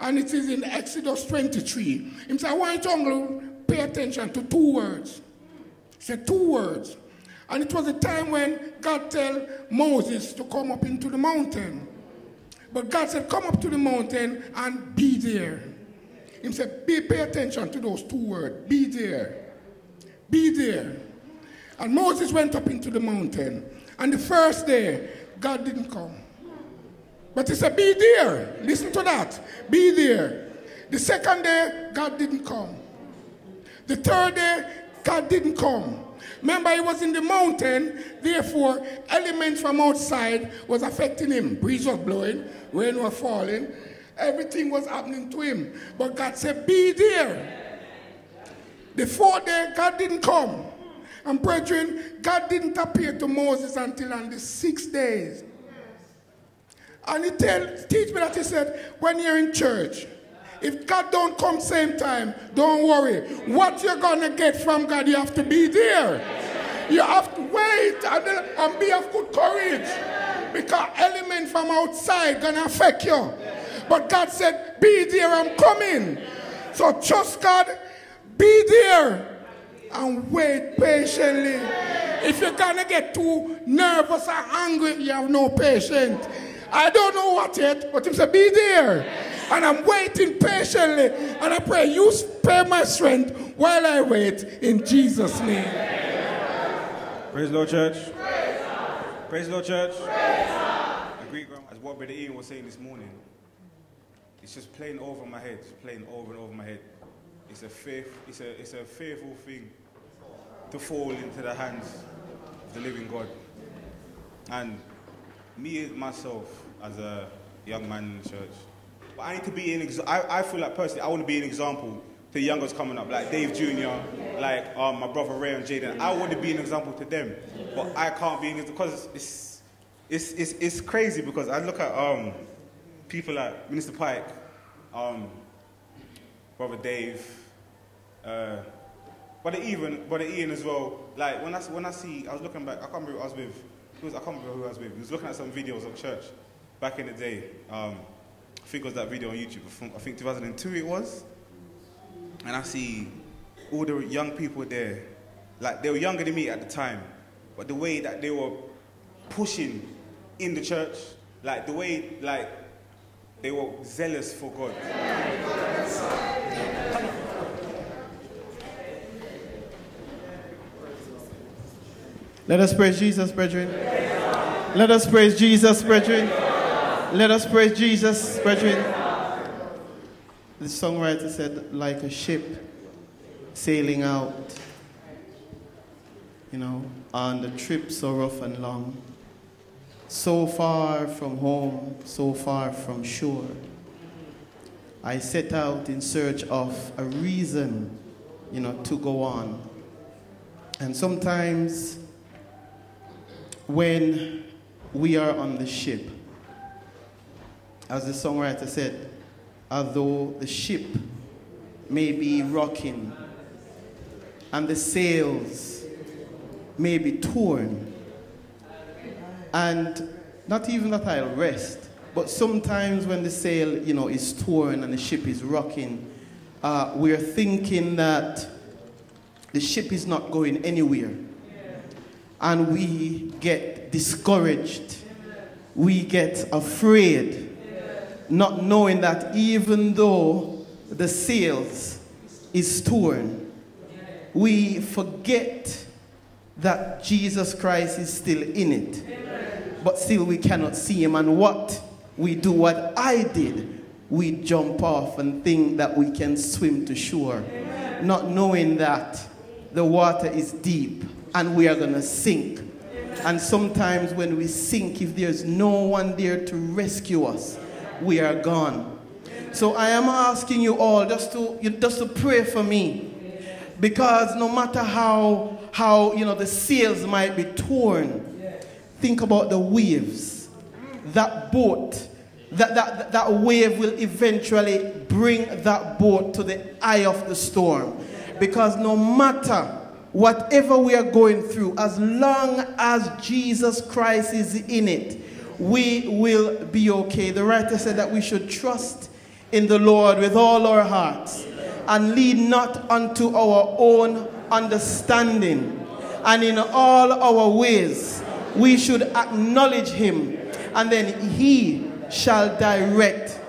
And it is in Exodus 23. He said, I want you to pay attention to two words. He said, two words. And it was a time when God told Moses to come up into the mountain. But God said, come up to the mountain and be there. He said, be, pay attention to those two words. Be there. Be there. And Moses went up into the mountain. And the first day, God didn't come. But he said, be there. Listen to that. Be there. The second day, God didn't come. The third day, God didn't come. Remember, he was in the mountain, therefore, elements from outside was affecting him. Breeze was blowing, rain was falling, everything was happening to him. But God said, Be there. The fourth day, God didn't come. And brethren, God didn't appear to Moses until on the sixth days. And he tell, teach me that he said, when you're in church, if God don't come same time, don't worry. What you're gonna get from God, you have to be there. You have to wait and, and be of good courage. Because element from outside gonna affect you. But God said, be there, I'm coming. So trust God, be there, and wait patiently. If you're gonna get too nervous or angry, you have no patience. I don't know what yet, but he said, be there. And I'm waiting patiently. And I pray you spare my strength while I wait in Jesus' name. Praise the Lord, church. Praise the Lord, church. I agree, As what Brother Ian was saying this morning, it's just playing over my head, it's playing over and over my head. It's a faith, it's a, it's a fearful thing to fall into the hands of the living God. And me myself, as a young man in the church, but I need to be an. I, I feel like personally, I want to be an example to the youngers coming up, like Dave Jr., like um, my brother Ray and Jaden. I want to be an example to them, but I can't be because it's, it's, it's, it's crazy because I look at um, people like Minister Pike, um, brother Dave, uh, brother even brother Ian as well. Like when I when I see, I was looking back. I can't remember who I was with. Who was, I can't remember who I was with. He was looking at some videos of church back in the day. Um, I think it was that video on YouTube. From, I think 2002 it was. And I see all the young people there. Like they were younger than me at the time, but the way that they were pushing in the church, like the way like they were zealous for God. Let us praise Jesus, brethren. Let us praise Jesus, brethren. Let us praise Jesus, brethren. The songwriter said, like a ship sailing out, you know, on the trip so rough and long, so far from home, so far from shore. I set out in search of a reason, you know, to go on. And sometimes when we are on the ship, as the songwriter said, although the ship may be rocking and the sails may be torn, and not even that I'll rest, but sometimes when the sail, you know, is torn and the ship is rocking, uh, we're thinking that the ship is not going anywhere. And we get discouraged. We get afraid, not knowing that even though the sails is torn, we forget that Jesus Christ is still in it. But still we cannot see him. And what we do, what I did, we jump off and think that we can swim to shore, not knowing that the water is deep and we are going to sink. And sometimes when we sink, if there's no one there to rescue us, we are gone. So I am asking you all just to, just to pray for me. Because no matter how, how you know, the sails might be torn, think about the waves. That boat, that, that, that wave will eventually bring that boat to the eye of the storm. Because no matter whatever we are going through, as long as Jesus Christ is in it, we will be okay. The writer said that we should trust in the Lord with all our hearts and lead not unto our own understanding. And in all our ways, we should acknowledge him, and then he shall direct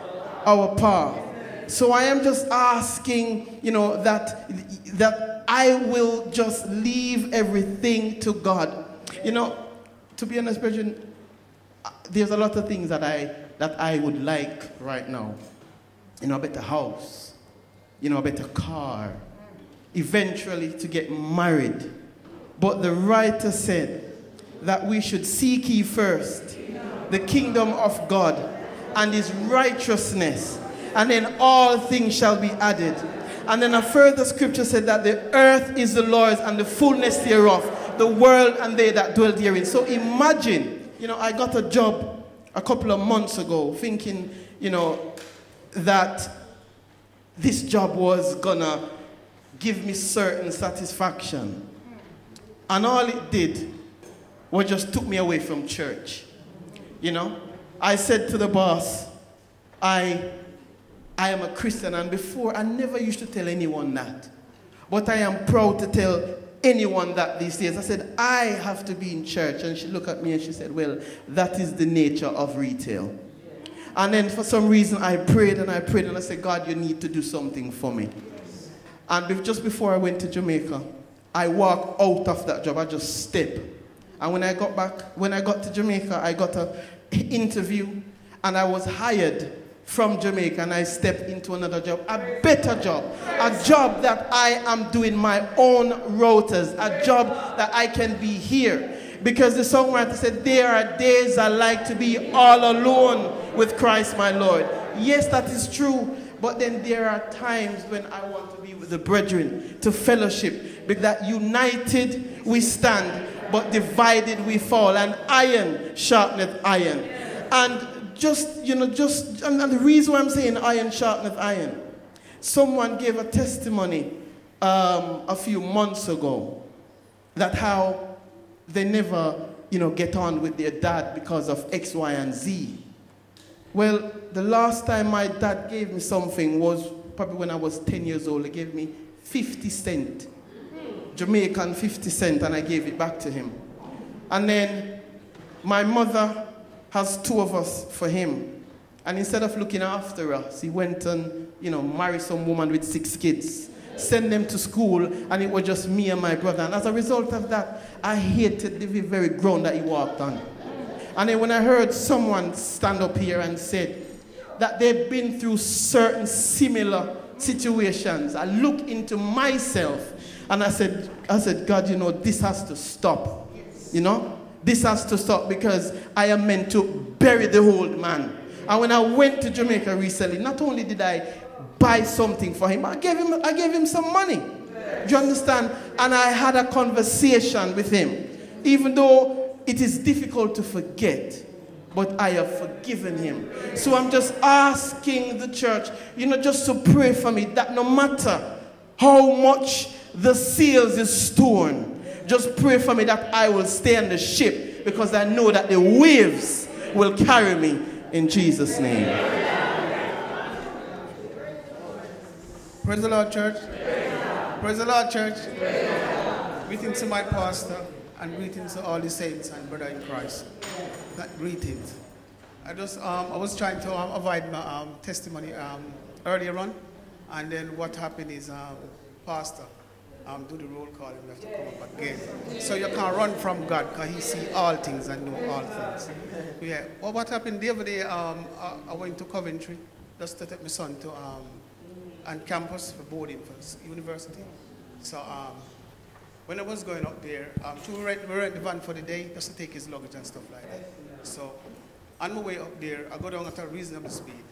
our path. So I am just asking, you know, that, that I will just leave everything to God. You know, to be honest, brethren, there's a lot of things that I, that I would like right now. You know, a better house, you know, a better car, eventually to get married. But the writer said that we should seek ye first the kingdom of God and his righteousness, and then all things shall be added. And then a further scripture said that the earth is the Lord's and the fullness thereof, the world and they that dwell therein. So imagine, you know, I got a job a couple of months ago thinking, you know, that this job was gonna give me certain satisfaction. And all it did was just took me away from church. You know, I said to the boss, I, I am a Christian, and before I never used to tell anyone that. But I am proud to tell anyone that these days. I said, I have to be in church. And she looked at me and she said, Well, that is the nature of retail. And then for some reason I prayed and I prayed and I said, God, you need to do something for me. And just before I went to Jamaica, I walked out of that job. I just stepped. And when I got back, when I got to Jamaica, I got a interview and I was hired from Jamaica and I stepped into another job, a better job, a job that I am doing my own rotas, a job that I can be here. Because the songwriter said, There are days I like to be all alone with Christ my Lord. Yes, that is true. But then there are times when I want to be with the brethren, to fellowship, because that united we stand, but divided we fall. And iron sharpeneth iron. And just, you know, just, and, and the reason why I'm saying iron sharpeneth iron, someone gave a testimony um, a few months ago that how they never, you know, get on with their dad because of X, Y, and Z. Well, the last time my dad gave me something was probably when I was 10 years old. He gave me 50 cent, Jamaican 50 cent, and I gave it back to him. And then my mother has two of us for him. And instead of looking after us, he went and, you know, married some woman with six kids, sent them to school, and it was just me and my brother. And as a result of that, I hated the very ground that he walked on. And then when I heard someone stand up here and said that they've been through certain similar situations, I looked into myself and I said, I said, God, you know, this has to stop. You know? This has to stop because I am meant to bury the old man. And when I went to Jamaica recently, not only did I buy something for him, I gave him, I gave him some money. Do you understand? And I had a conversation with him. Even though it is difficult to forget, but I have forgiven him. So I'm just asking the church, you know, just to pray for me that no matter how much the seals is torn, just pray for me that I will stay on the ship because I know that the waves will carry me in Jesus' name. Praise the Lord, church. Praise the Lord, church. Greetings to my pastor and greetings to all the saints and brother in Christ. That greetings. I just um, I was trying to um, avoid my um, testimony um, earlier on, and then what happened is um, pastor um, do the roll call and we have to come up again. So you can't run from God because He see all things and know all things. Yeah. Well, what happened the other day? Um, I, I went to Coventry just to take my son to um, on campus for boarding for university. So um, when I was going up there, um, to rent, we rent the van for the day just to take his luggage and stuff like that. So on my way up there, I go down at a reasonable speed.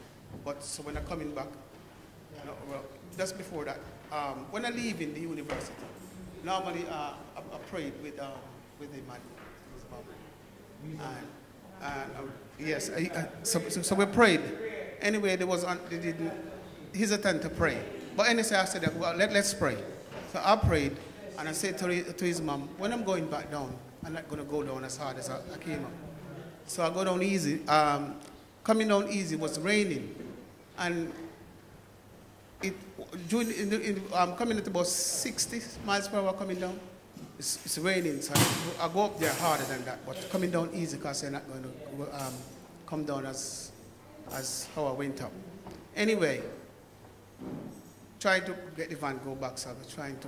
But so when I'm coming back, no, well, just before that, um, when I leave in the university, normally uh, I, I prayed with, um, with the man, his mom. And, and um, yes, I, so, so, so we prayed. Anyway, there was, they didn't hesitant to pray. But anyway, I said, well, let, let's pray. So I prayed, and I said to, to his mom, when I'm going back down, I'm not going to go down as hard as I, I came up. So I go down easy. Um, coming down easy was raining. And it, during, in the, in, I'm coming at about 60 miles per hour coming down. It's, it's raining, so I, go up there harder than that. But coming down easy because they're not going to um, come down as, as how I went up. Anyway, trying to get the van go back, so I was trying to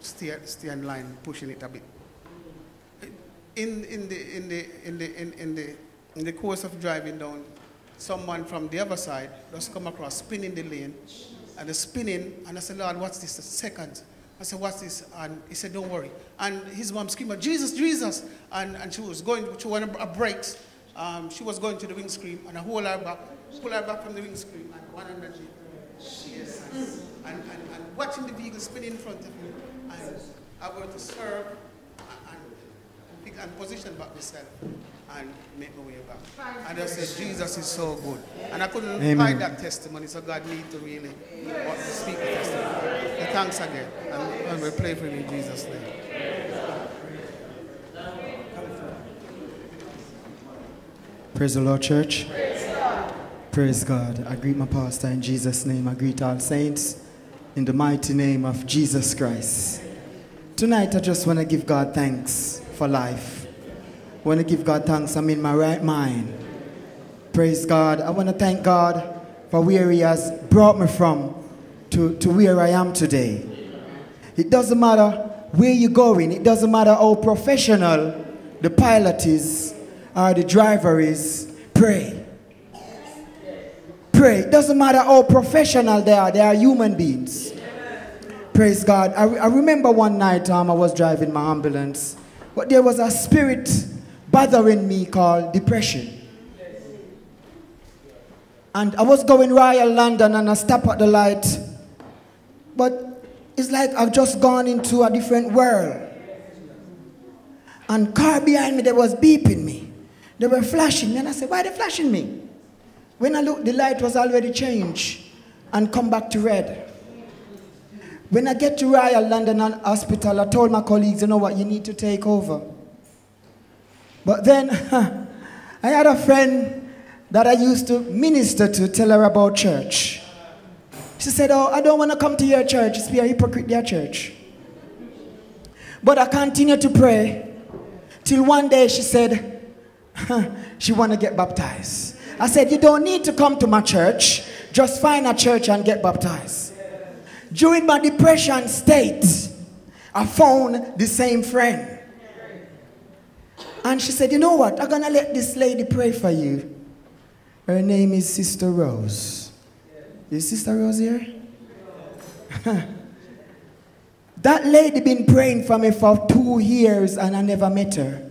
stay, stay in line, pushing it a bit. In, in, the, in, the, in, the, in, in, the, in the course of driving down, someone from the other side just come across, spinning the lane, and spinning, and I said, Lord, what's this? A second. I said, what's this? And he said, don't worry. And his mom screamed, Jesus, Jesus. And, and she was going to one of brakes. Um, she was going to the windscreen, and I hold her back, pull her back from the windscreen, and one underneath. Jesus. and, and, and watching the vehicle spin in front of me, and I were to serve and, and, and position back myself and make my way back. And I said, Jesus is so good. And I couldn't Amen. find that testimony, so God need to really want speak the testimony. So thanks again. And, and we pray for you in Jesus' name. Praise the Lord, church. Praise God. I greet my pastor in Jesus' name. I greet all saints in the mighty name of Jesus Christ. Tonight, I just want to give God thanks for life. Want to give God thanks I'm in my right mind. Praise God. I want to thank God for where He has brought me from to, to where I am today. It doesn't matter where you're going, it doesn't matter how professional the pilot is or the driver is. Pray. Pray. It doesn't matter how professional they are, they are human beings. Praise God. I, I remember one night um, I was driving my ambulance, but there was a spirit bothering me called depression. And I was going Royal London and I stopped at the light, but it's like I've just gone into a different world. And car behind me that was beeping me. They were flashing. me. And I said, why are they flashing me? When I looked, the light was already changed and come back to red. When I get to Royal London Hospital, I told my colleagues, you know what, you need to take over. But then I had a friend that I used to minister to tell her about church. She said, Oh, I don't want to come to your church. It's be a hypocrite, their church. But I continued to pray till one day she said, she want to get baptized. I said, you don't need to come to my church. Just find a church and get baptized. During my depression state, I found the same friend. And she said, you know what? I'm going to let this lady pray for you. Her name is Sister Rose. Is Sister Rose here? that lady been praying for me for two years and I never met her.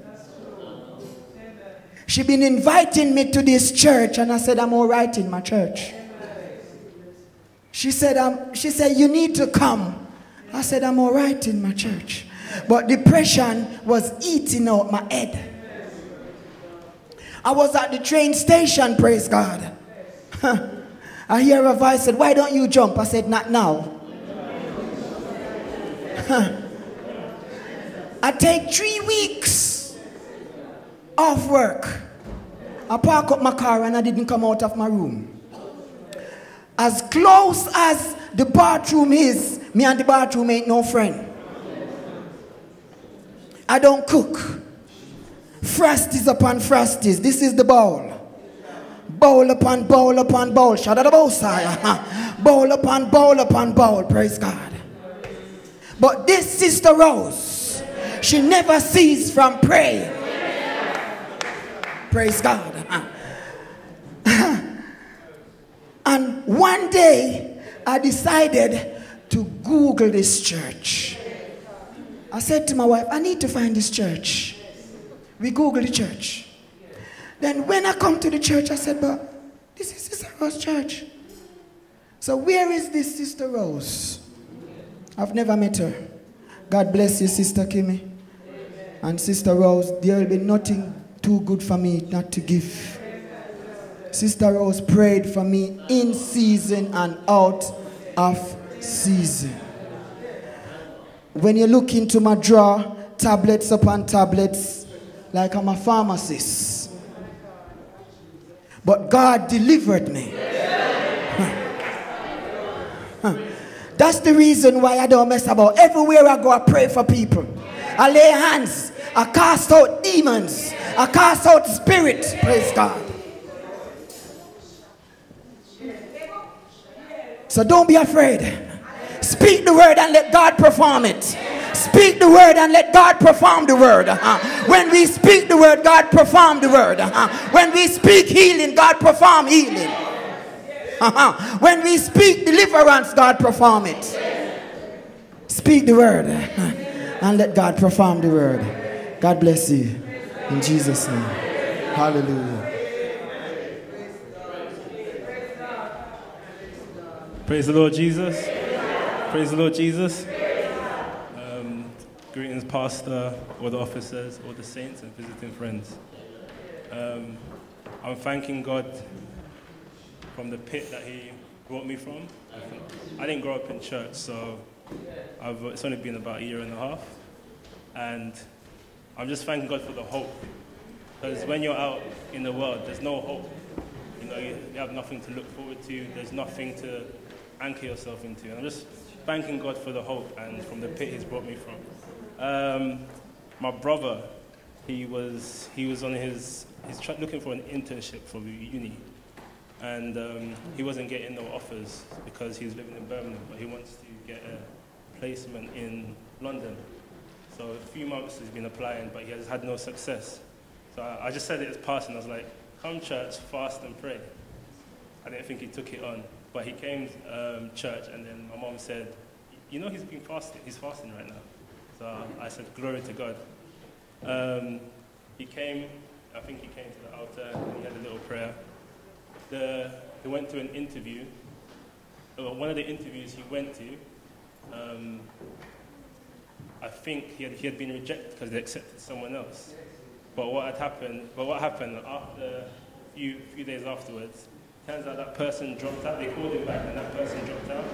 She been inviting me to this church and I said, I'm all right in my church. She said, um, she said, you need to come. I said, I'm all right in my church. But depression was eating out my head. I was at the train station, praise God. I hear a voice said, why don't you jump? I said, not now. I take three weeks off work. I park up my car and I didn't come out of my room. As close as the bathroom is, me and the bathroom ain't no friend. I don't cook. Frosties upon frosties. This is the bowl. Bowl upon bowl upon bowl. Shout out bowl, sire. Bowl upon bowl upon bowl. Praise God. But this sister Rose, she never ceased from praying. Praise God. and one day, I decided to Google this church. I said to my wife, I need to find this church. We Googled the church. Then when I come to the church, I said, but this is Sister Rose Church. So where is this Sister Rose? I've never met her. God bless you, Sister Kimmy. And Sister Rose, there will be nothing too good for me not to give. Sister Rose prayed for me in season and out of season. When you look into my drawer, tablets upon tablets, like I'm a pharmacist. But God delivered me. That's the reason why I don't mess about. Everywhere I go, I pray for people. I lay hands. I cast out demons. I cast out spirits. Praise God. So don't be afraid. Speak the word and let God perform it. Speak the word and let God perform the word. Uh-huh. When we speak the word, God perform the word. Uh-huh. When we speak healing, God perform healing. Uh-huh. When we speak deliverance, God perform it. Speak the word and let God perform the word. God bless you. In Jesus' name. Hallelujah. Praise the Lord Jesus. Praise the Lord Jesus. Um, greetings, Pastor, all the officers, all the saints, and visiting friends. Um, I'm thanking God from the pit that He brought me from. I didn't grow up in church, so I've, it's only been about a year and a half. And I'm just thanking God for the hope. Because when you're out in the world, there's no hope. You know, you, you have nothing to look forward to, there's nothing to anchor yourself into. And I'm just thanking God for the hope and from the pit He's brought me from. Um, my brother, he was, he was on his, he's looking for an internship for uni. And um, he wasn't getting no offers because he was living in Birmingham, but he wants to get a placement in London. So a few months he's been applying, but he has had no success. So I, I just said it as passing. I was like, come church, fast and pray. I didn't think he took it on. But he came um, church, and then my mom said, "You know, he's been fasting. He's fasting right now." So I said, "Glory to God." Um, he came. I think he came to the altar and he had a little prayer. The, he went to an interview. One of the interviews he went to, um, I think he had, he had been rejected because they accepted someone else. But what had happened? But what happened after a few few days afterwards? Turns out that person dropped out. They called him back, and that person dropped out.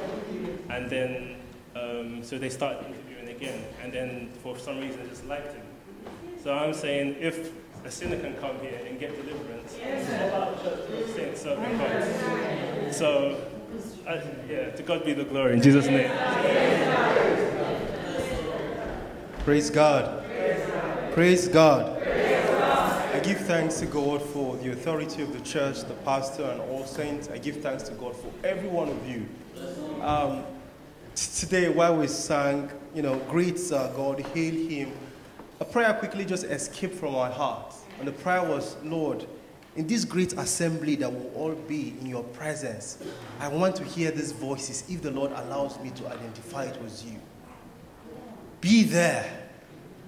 And then, um, so they started interviewing again. And then, for some reason, they just liked him. So I'm saying, if a sinner can come here and get deliverance, what about the saints serving God? So, yeah, to God be the glory in Jesus' name. Praise God. Praise God. I give thanks to God for the authority of the church, the pastor, and all saints. I give thanks to God for every one of you. Um, today, while we sang, you know, great uh, God, hail Him, a prayer quickly just escaped from my heart. And the prayer was, Lord, in this great assembly that will all be in your presence, I want to hear these voices if the Lord allows me to identify it was you. Be there.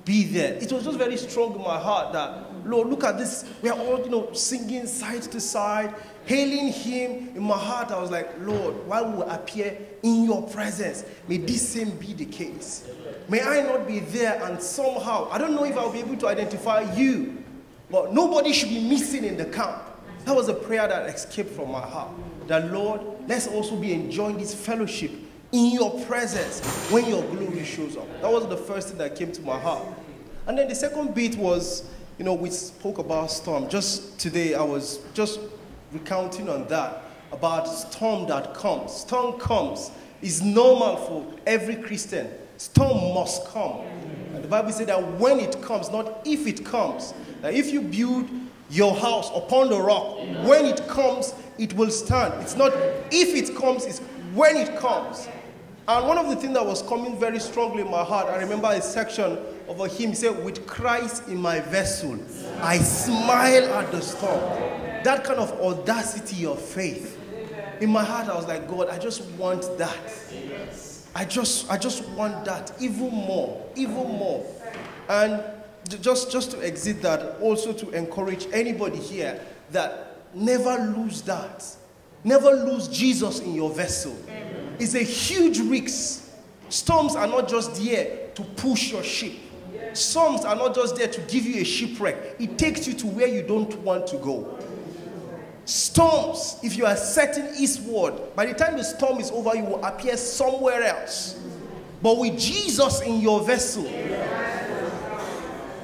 Be there. It was just very strong in my heart that, Lord, look at this. We are all, you know, singing side to side, hailing Him. In my heart, I was like, Lord, while we appear in your presence, may this same be the case. May I not be there and somehow, I don't know if I'll be able to identify you, but nobody should be missing in the camp. That was a prayer that escaped from my heart. That, Lord, let's also be enjoying this fellowship in your presence when your glory shows up. That was the first thing that came to my heart. And then the second bit was, you know, we spoke about storm. Just today, I was just recounting on that about storm that comes. Storm comes. It's normal for every Christian. Storm must come. And the Bible said that when it comes, not if it comes. That if you build your house upon the rock, when it comes, it will stand. It's not if it comes, it's when it comes. And one of the things that was coming very strongly in my heart, I remember a section of a hymn, said, With Christ in my vessel, I smile at the storm. That kind of audacity of faith. In my heart, I was like, God, I just want that. I just, I just want that even more, even more. And just, just to exit that, also to encourage anybody here that never lose that. Never lose Jesus in your vessel. It's a huge risk. Storms are not just there to push your ship. Storms are not just there to give you a shipwreck. It takes you to where you don't want to go. Storms, if you are setting eastward, by the time the storm is over, you will appear somewhere else. But with Jesus in your vessel,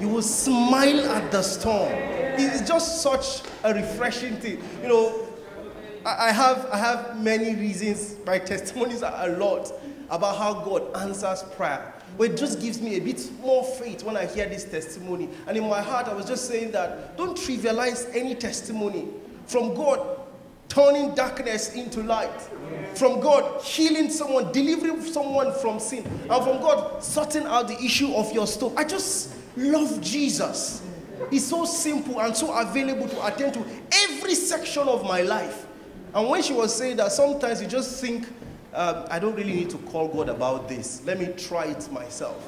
you will smile at the storm. It's just such a refreshing thing. You know, I have, I have many reasons, my testimonies are a lot about how God answers prayer. But it just gives me a bit more faith when I hear this testimony. And in my heart, I was just saying that don't trivialize any testimony from God turning darkness into light, from God healing someone, delivering someone from sin, and from God sorting out the issue of your stove. I just love Jesus. He's so simple and so available to attend to every section of my life. And when she was saying that, sometimes you just think, um, I don't really need to call God about this. Let me try it myself.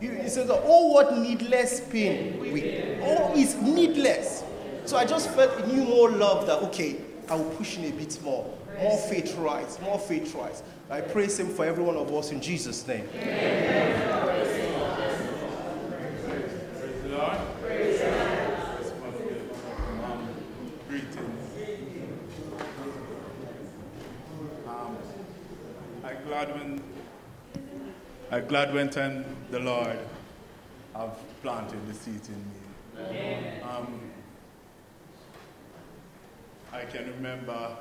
He says, Oh, what needless pain. We, oh, it's needless. So I just felt a new more love that, okay, I will push in a bit more. More faith rise, more faith rise. I praise Him for every one of us in Jesus' name. Lord. Um, greetings. Um, I glad when I glad when time the Lord have planted the seed in me. Um, I can remember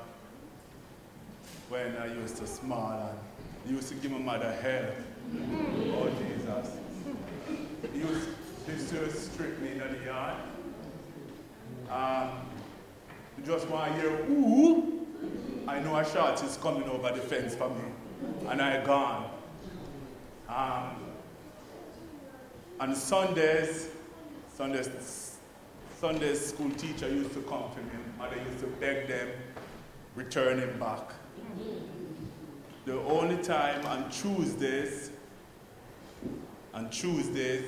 when I used to smile and used to give my mother hell. Oh Jesus. He used, used to strip me in the yard. Um, just one year, ooh, I know a shot is coming over the fence for me. And I gone. Um, and Sundays, Sundays, Sundays school teacher used to come to me. Mother used to beg them, return him back. The only time on Tuesdays, on Tuesdays,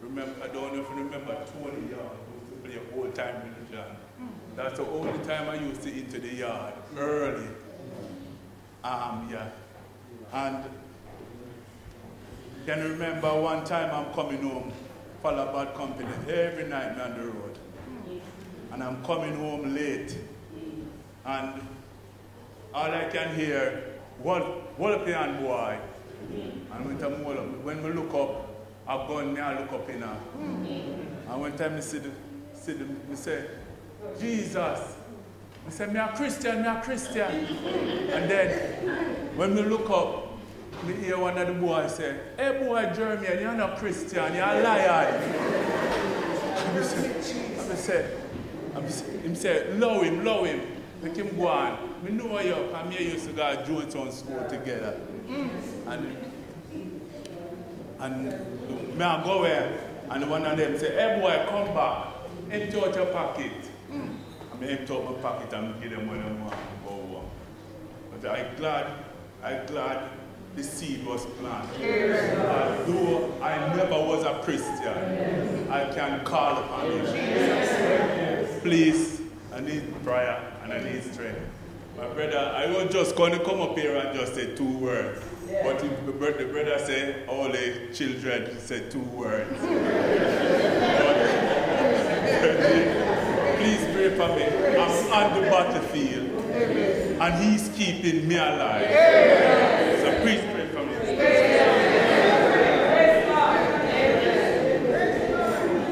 remember, I don't know if you remember Tony Young, who used to play old time religion. That's the only time I used to enter the yard, early. Um, yeah. And can remember one time I'm coming home, follow bad company, every night on the road. And I'm coming home late. And all I can hear, what, what up here, boy? And when, time, when we look up, I've gone me, I look up in her. And when time I see the, see the, me say, Jesus. I say, me a Christian, me a Christian. And then, when we look up, me hear one of the boys say, hey boy, Jeremy, you're not Christian, you're a liar. And I say, and I say, and I say, him say, love him, love him. Make him go on. Me know you, because me used to go to Jonestown school together. And, and me I go there, and one of them say, hey boy, come back. Empty out your pocket. I empty out my pocket and give them one of them go home. But I glad, I glad the seed was planted. Although I never was a Christian, I can call upon him. Please, I need prayer and I need strength. My brother, I was just going to come up here and just say two words. But if the the brother said, all the children said two words. For me. I'm on the battlefield. And he's keeping me alive. So please pray for me.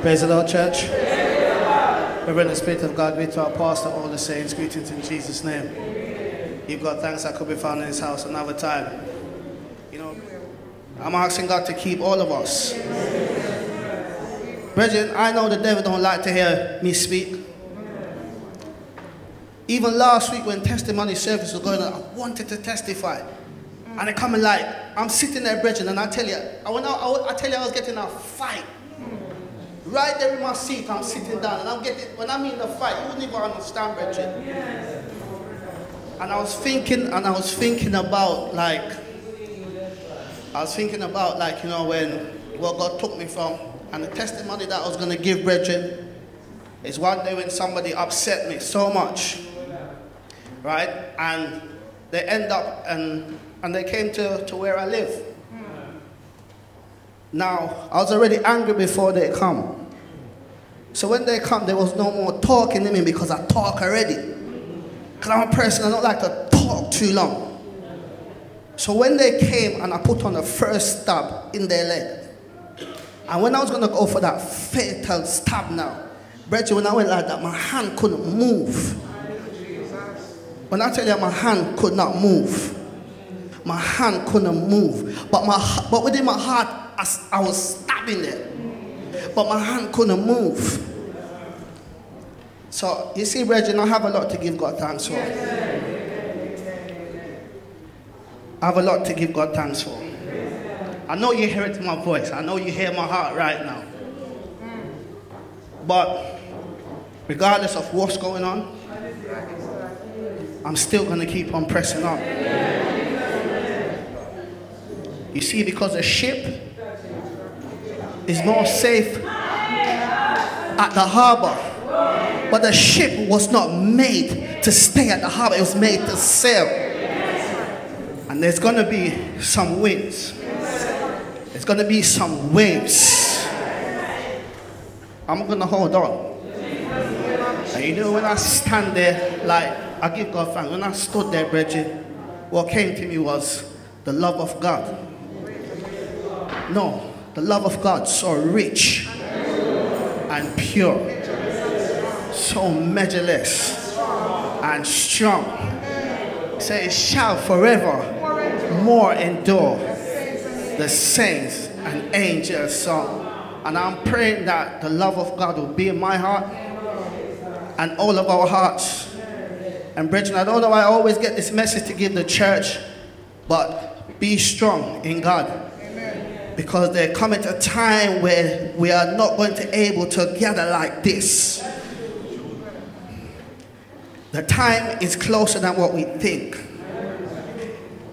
Praise the Lord, church. Reverend the Spirit of God, be to our pastor, all the saints, greetings in Jesus' name. You've got thanks that could be found in his house another time. You know, I'm asking God to keep all of us. Brethren, I know the devil don't like to hear me speak. Even last week when testimony service was going on, I wanted to testify. And it coming like, I'm sitting there, brethren, and I tell you, I, went out, I, I tell you I was getting a fight. Right there in my seat, I'm sitting down, and I'm getting, when I mean the fight, you wouldn't even understand, brethren. And I was thinking, and I was thinking about, like, I was thinking about, like, you know, when, where God took me from, and the testimony that I was going to give, brethren, is one day when somebody upset me so much, right? And they end up, and, and they came to, to where I live. Now, I was already angry before they come. So when they come, there was no more talking to me because I talk already. Because I'm a person, I don't like to talk too long. So when they came and I put on the first stab in their leg, and when I was going to go for that fatal stab now, Brethren, when I went like that, my hand couldn't move. When I tell you my hand could not move, my hand couldn't move. But my but within my heart, I was stabbing it. But my hand couldn't move. So you see, Brethren, I have a lot to give God thanks for. I have a lot to give God thanks for. I know you hear it in my voice. I know you hear my heart right now. But regardless of what's going on, I'm still going to keep on pressing on. You see, because a ship is more safe at the harbor, But the ship was not made to stay at the harbor, it was made to sail. And there's going to be some winds, there's going to be some waves. I'm going to hold on. And you know, when I stand there, like, I give God thanks. When I stood there, Bridget, what came to me was the love of God. No, the love of God, so rich and pure, so measureless and strong. Say, it shall forever more endure the saints and angels song. And I'm praying that the love of God will be in my heart and all of our hearts. And brethren, I don't know I always get this message to give the church, but be strong in God. Because there coming a time where we are not going to able to gather like this. The time is closer than what we think.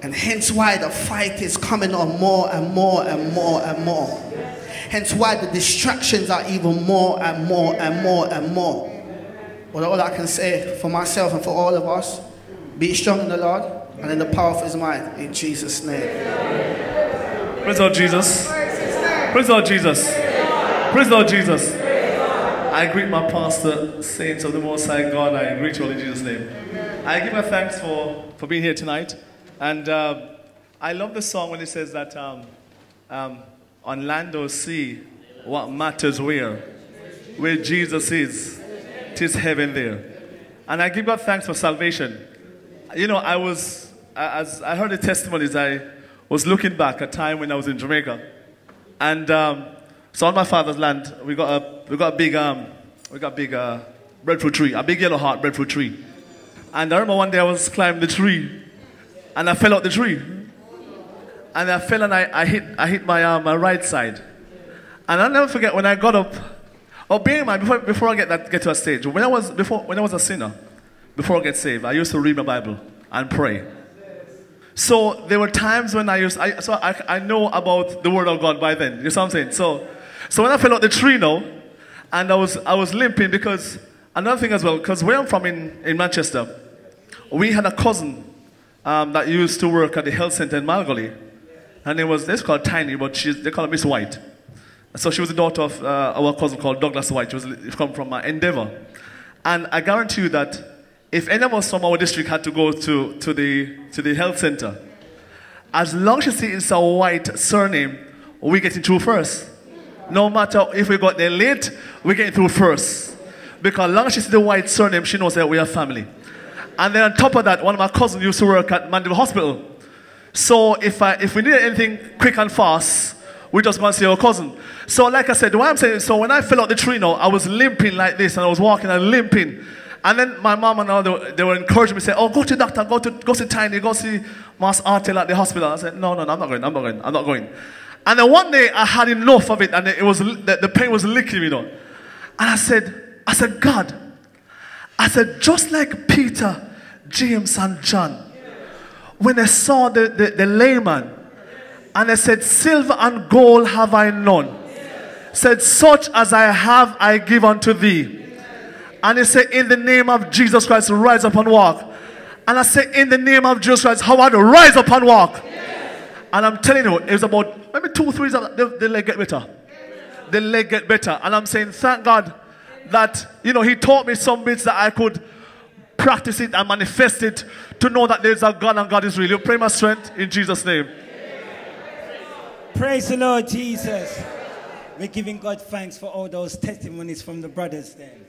And hence why the fight is coming on more and more and more and more. Hence why the distractions are even more and more and more and more. But all I can say for myself and for all of us, be strong in the Lord and in the power of his might. In Jesus' name. Praise Lord Jesus. Praise Lord Jesus. Praise Lord Jesus. I greet my pastor, saints of the Most High God. I greet you all in Jesus' name. I give my thanks for, for being here tonight. And uh, I love the song when it says that um, um, on land or sea, what matters where? Where Jesus is, tis heaven there. And I give God thanks for salvation. You know, I was, as I heard the testimonies, I was looking back at a time when I was in Jamaica. And um, so on my father's land, we got a, we got a big, um, we got a big uh, breadfruit tree, a big yellow heart breadfruit tree. And I remember one day I was climbing the tree and I fell out the tree. And I fell and I, I hit, I hit my, uh, my right side. And I'll never forget when I got up. Oh, bear in mind, before, before I get, that, get to a stage, when I, was, before, when I was a sinner, before I get saved, I used to read my Bible and pray. So there were times when I used, I, so I, I know about the Word of God by then. You know what I'm saying? So, so when I fell out the tree now, and I was, I was limping because, another thing as well, because where I'm from in, in Manchester, we had a cousin um, that used to work at the health center in Mile Gully. Her name was, they called Tiny, but she's, they call her Miss White. So she was the daughter of uh, our cousin called Douglas White. She was come from uh, Endeavour. And I guarantee you that if any of us from our district had to go to, to, the, to the health center, as long as it's a white surname, we get through first. No matter if we got there late, we get through first. Because as long as she see the white surname, she knows that we are family. And then on top of that, one of my cousins used to work at Mandeville Hospital. So if, I, if we needed anything quick and fast, we just want to see our cousin. So like I said, way I'm saying, so when I fell out the tree now, I was limping like this, and I was walking and limping. And then my mom and all, they were, they were encouraging me, say, oh, go to the doctor, go to, go to Tiny, go see Mass Artel at the hospital. I said, no, no, no, I'm not going, I'm not going, I'm not going. And then one day I had enough of it, and it was, the, the pain was licking me, you know. And I said, I said, God, I said, just like Peter, James, and John, when they saw the, the, the layman, and they said, Silver and gold have I none. Said, Such as I have, I give unto thee. And he said, In the name of Jesus Christ, rise up and walk. And I said, In the name of Jesus Christ, how Howard, rise up and walk. And I'm telling you, it was about maybe two, three days, the, the leg get better. The leg get better. And I'm saying, Thank God that, you know, he taught me some bits that I could practice it and manifest it to know that there's a God and God is real. You pray my strength in Jesus' name. Praise the Lord Jesus. We're giving God thanks for all those testimonies from the brothers then.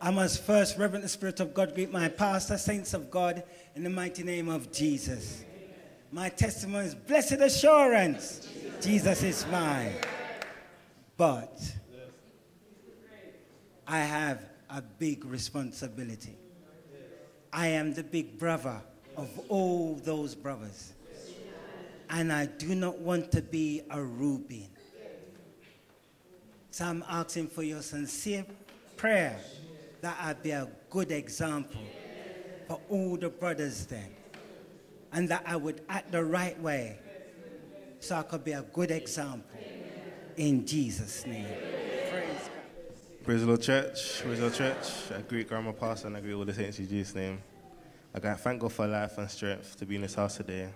I must first reverence the Spirit of God, greet my pastor, saints of God, in the mighty name of Jesus. My testimony is blessed assurance. Jesus is mine. But I have a big responsibility. I am the big brother of all those brothers. And I do not want to be a Reuben. So I'm asking for your sincere prayer that I be a good example for all the brothers then. And that I would act the right way so I could be a good example. In Jesus' name. Praise the Lord Church. Praise the Lord Church. I greet Grandma Pastor and I greet all the saints in Jesus' name. I thank God for life and strength to be in this house today.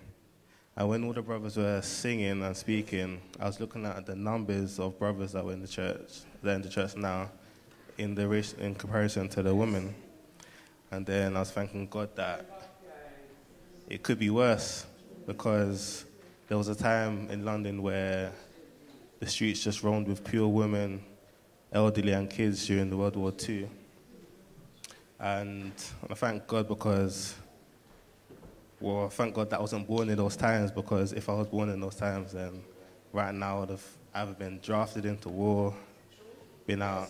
And when all the brothers were singing and speaking, I was looking at the numbers of brothers that were in the church, that in the church now, in the race, in comparison to the women. And then I was thanking God that it could be worse because there was a time in London where the streets just roamed with pure women, elderly, and kids during the World War II. And I thank God because, well, thank God that I wasn't born in those times because if I was born in those times, then right now I would have either been drafted into war, been out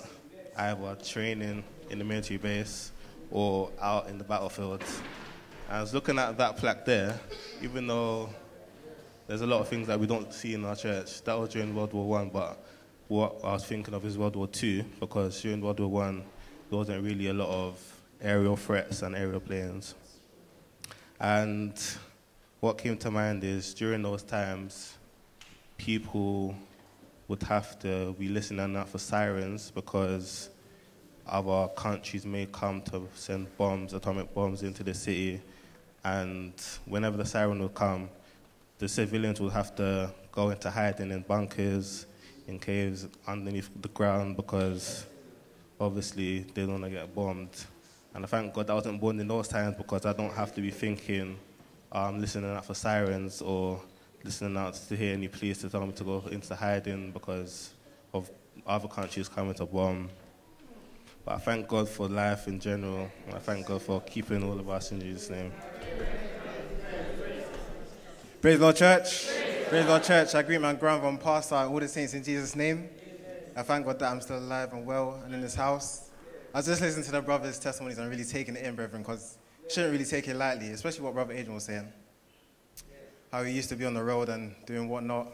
either training in the military base or out in the battlefield. I was looking at that plaque there, even though there's a lot of things that we don't see in our church. That was during World War One, but what I was thinking of is World War Two, because during World War One, there wasn't really a lot of aerial threats and aerial planes. And what came to mind is during those times, people would have to be listening out for sirens because other countries may come to send bombs, atomic bombs into the city. And whenever the siren would come, the civilians would have to go into hiding in bunkers, in caves underneath the ground because obviously they don't want to get bombed. And I thank God I wasn't born in those times because I don't have to be thinking, um, listening out for sirens or listening out to hear any police to tell me to go into hiding because of other countries coming to bomb. But I thank God for life in general. I thank God for keeping all of us in Jesus' name. Praise Lord Church. Praise Lord Church. I greet my grandma and pastor and all the saints in Jesus' name. I thank God that I'm still alive and well and in this house. I was just listening to the brothers' testimonies and really taking it in, brethren, because shouldn't really take it lightly, especially what Brother Adrian was saying. How he used to be on the road and doing whatnot.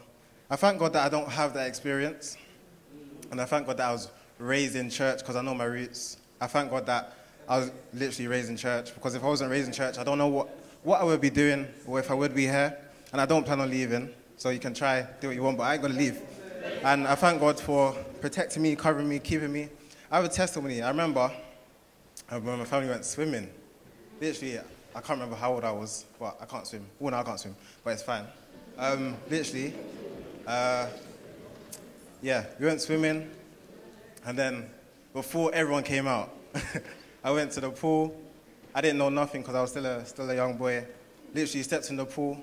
I thank God that I don't have that experience. And I thank God that I was raised in church because I know my roots. I thank God that I was literally raised in church because if I wasn't raised in church, I don't know what, what I would be doing or if I would be here. And I don't plan on leaving. So you can try, do what you want, but I ain't going to leave. And I thank God for protecting me, covering me, keeping me. I have a testimony. I remember when my family went swimming. Literally, I can't remember how old I was, but I can't swim. Well, no, I can't swim, but it's fine. Um, literally, uh, yeah, we went swimming, and then before everyone came out, I went to the pool. I didn't know nothing because I was still a, still a young boy. Literally stepped in the pool.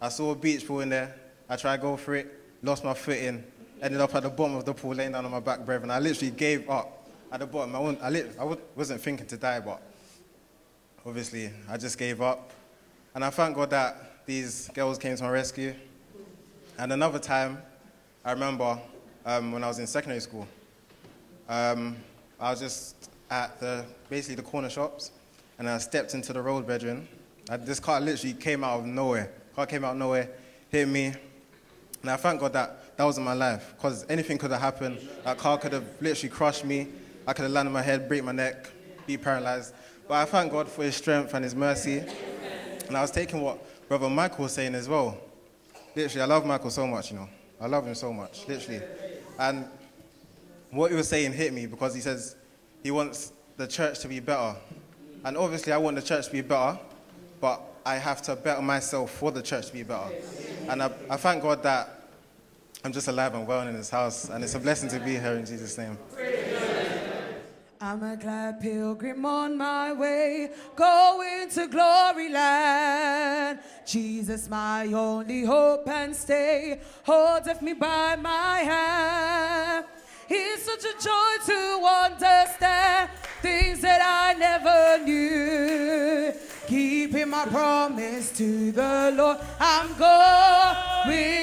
I saw a beach pool in there. I tried to go for it, lost my footing, ended up at the bottom of the pool, laying down on my back, brethren. I literally gave up at the bottom. I, wasn't, I, lit, I wasn't thinking to die, but obviously I just gave up. And I thank God that these girls came to my rescue. And another time, I remember um, when I was in secondary school, um, I was just at the basically the corner shops, and I stepped into the road bedroom. I, this car literally came out of nowhere. Car came out of nowhere, hit me, and I thank God that that wasn't my life, because anything could have happened. That car could have literally crushed me. I could have landed my head, break my neck, be paralyzed. But I thank God for His strength and His mercy. And I was taking what Brother Michael was saying as well. Literally, I love Michael so much, you know. I love him so much, literally. And what he was saying hit me because he says he wants the church to be better. And obviously, I want the church to be better, but I have to better myself for the church to be better. And I, I thank God that I'm just alive and well in this house, and it's a blessing to be here in Jesus' name. I'm a glad pilgrim on my way, going to glory land. Jesus, my only hope and stay, holdeth me by my hand. It's such a joy to understand things that I never knew. Keeping my promise to the Lord, I'm going.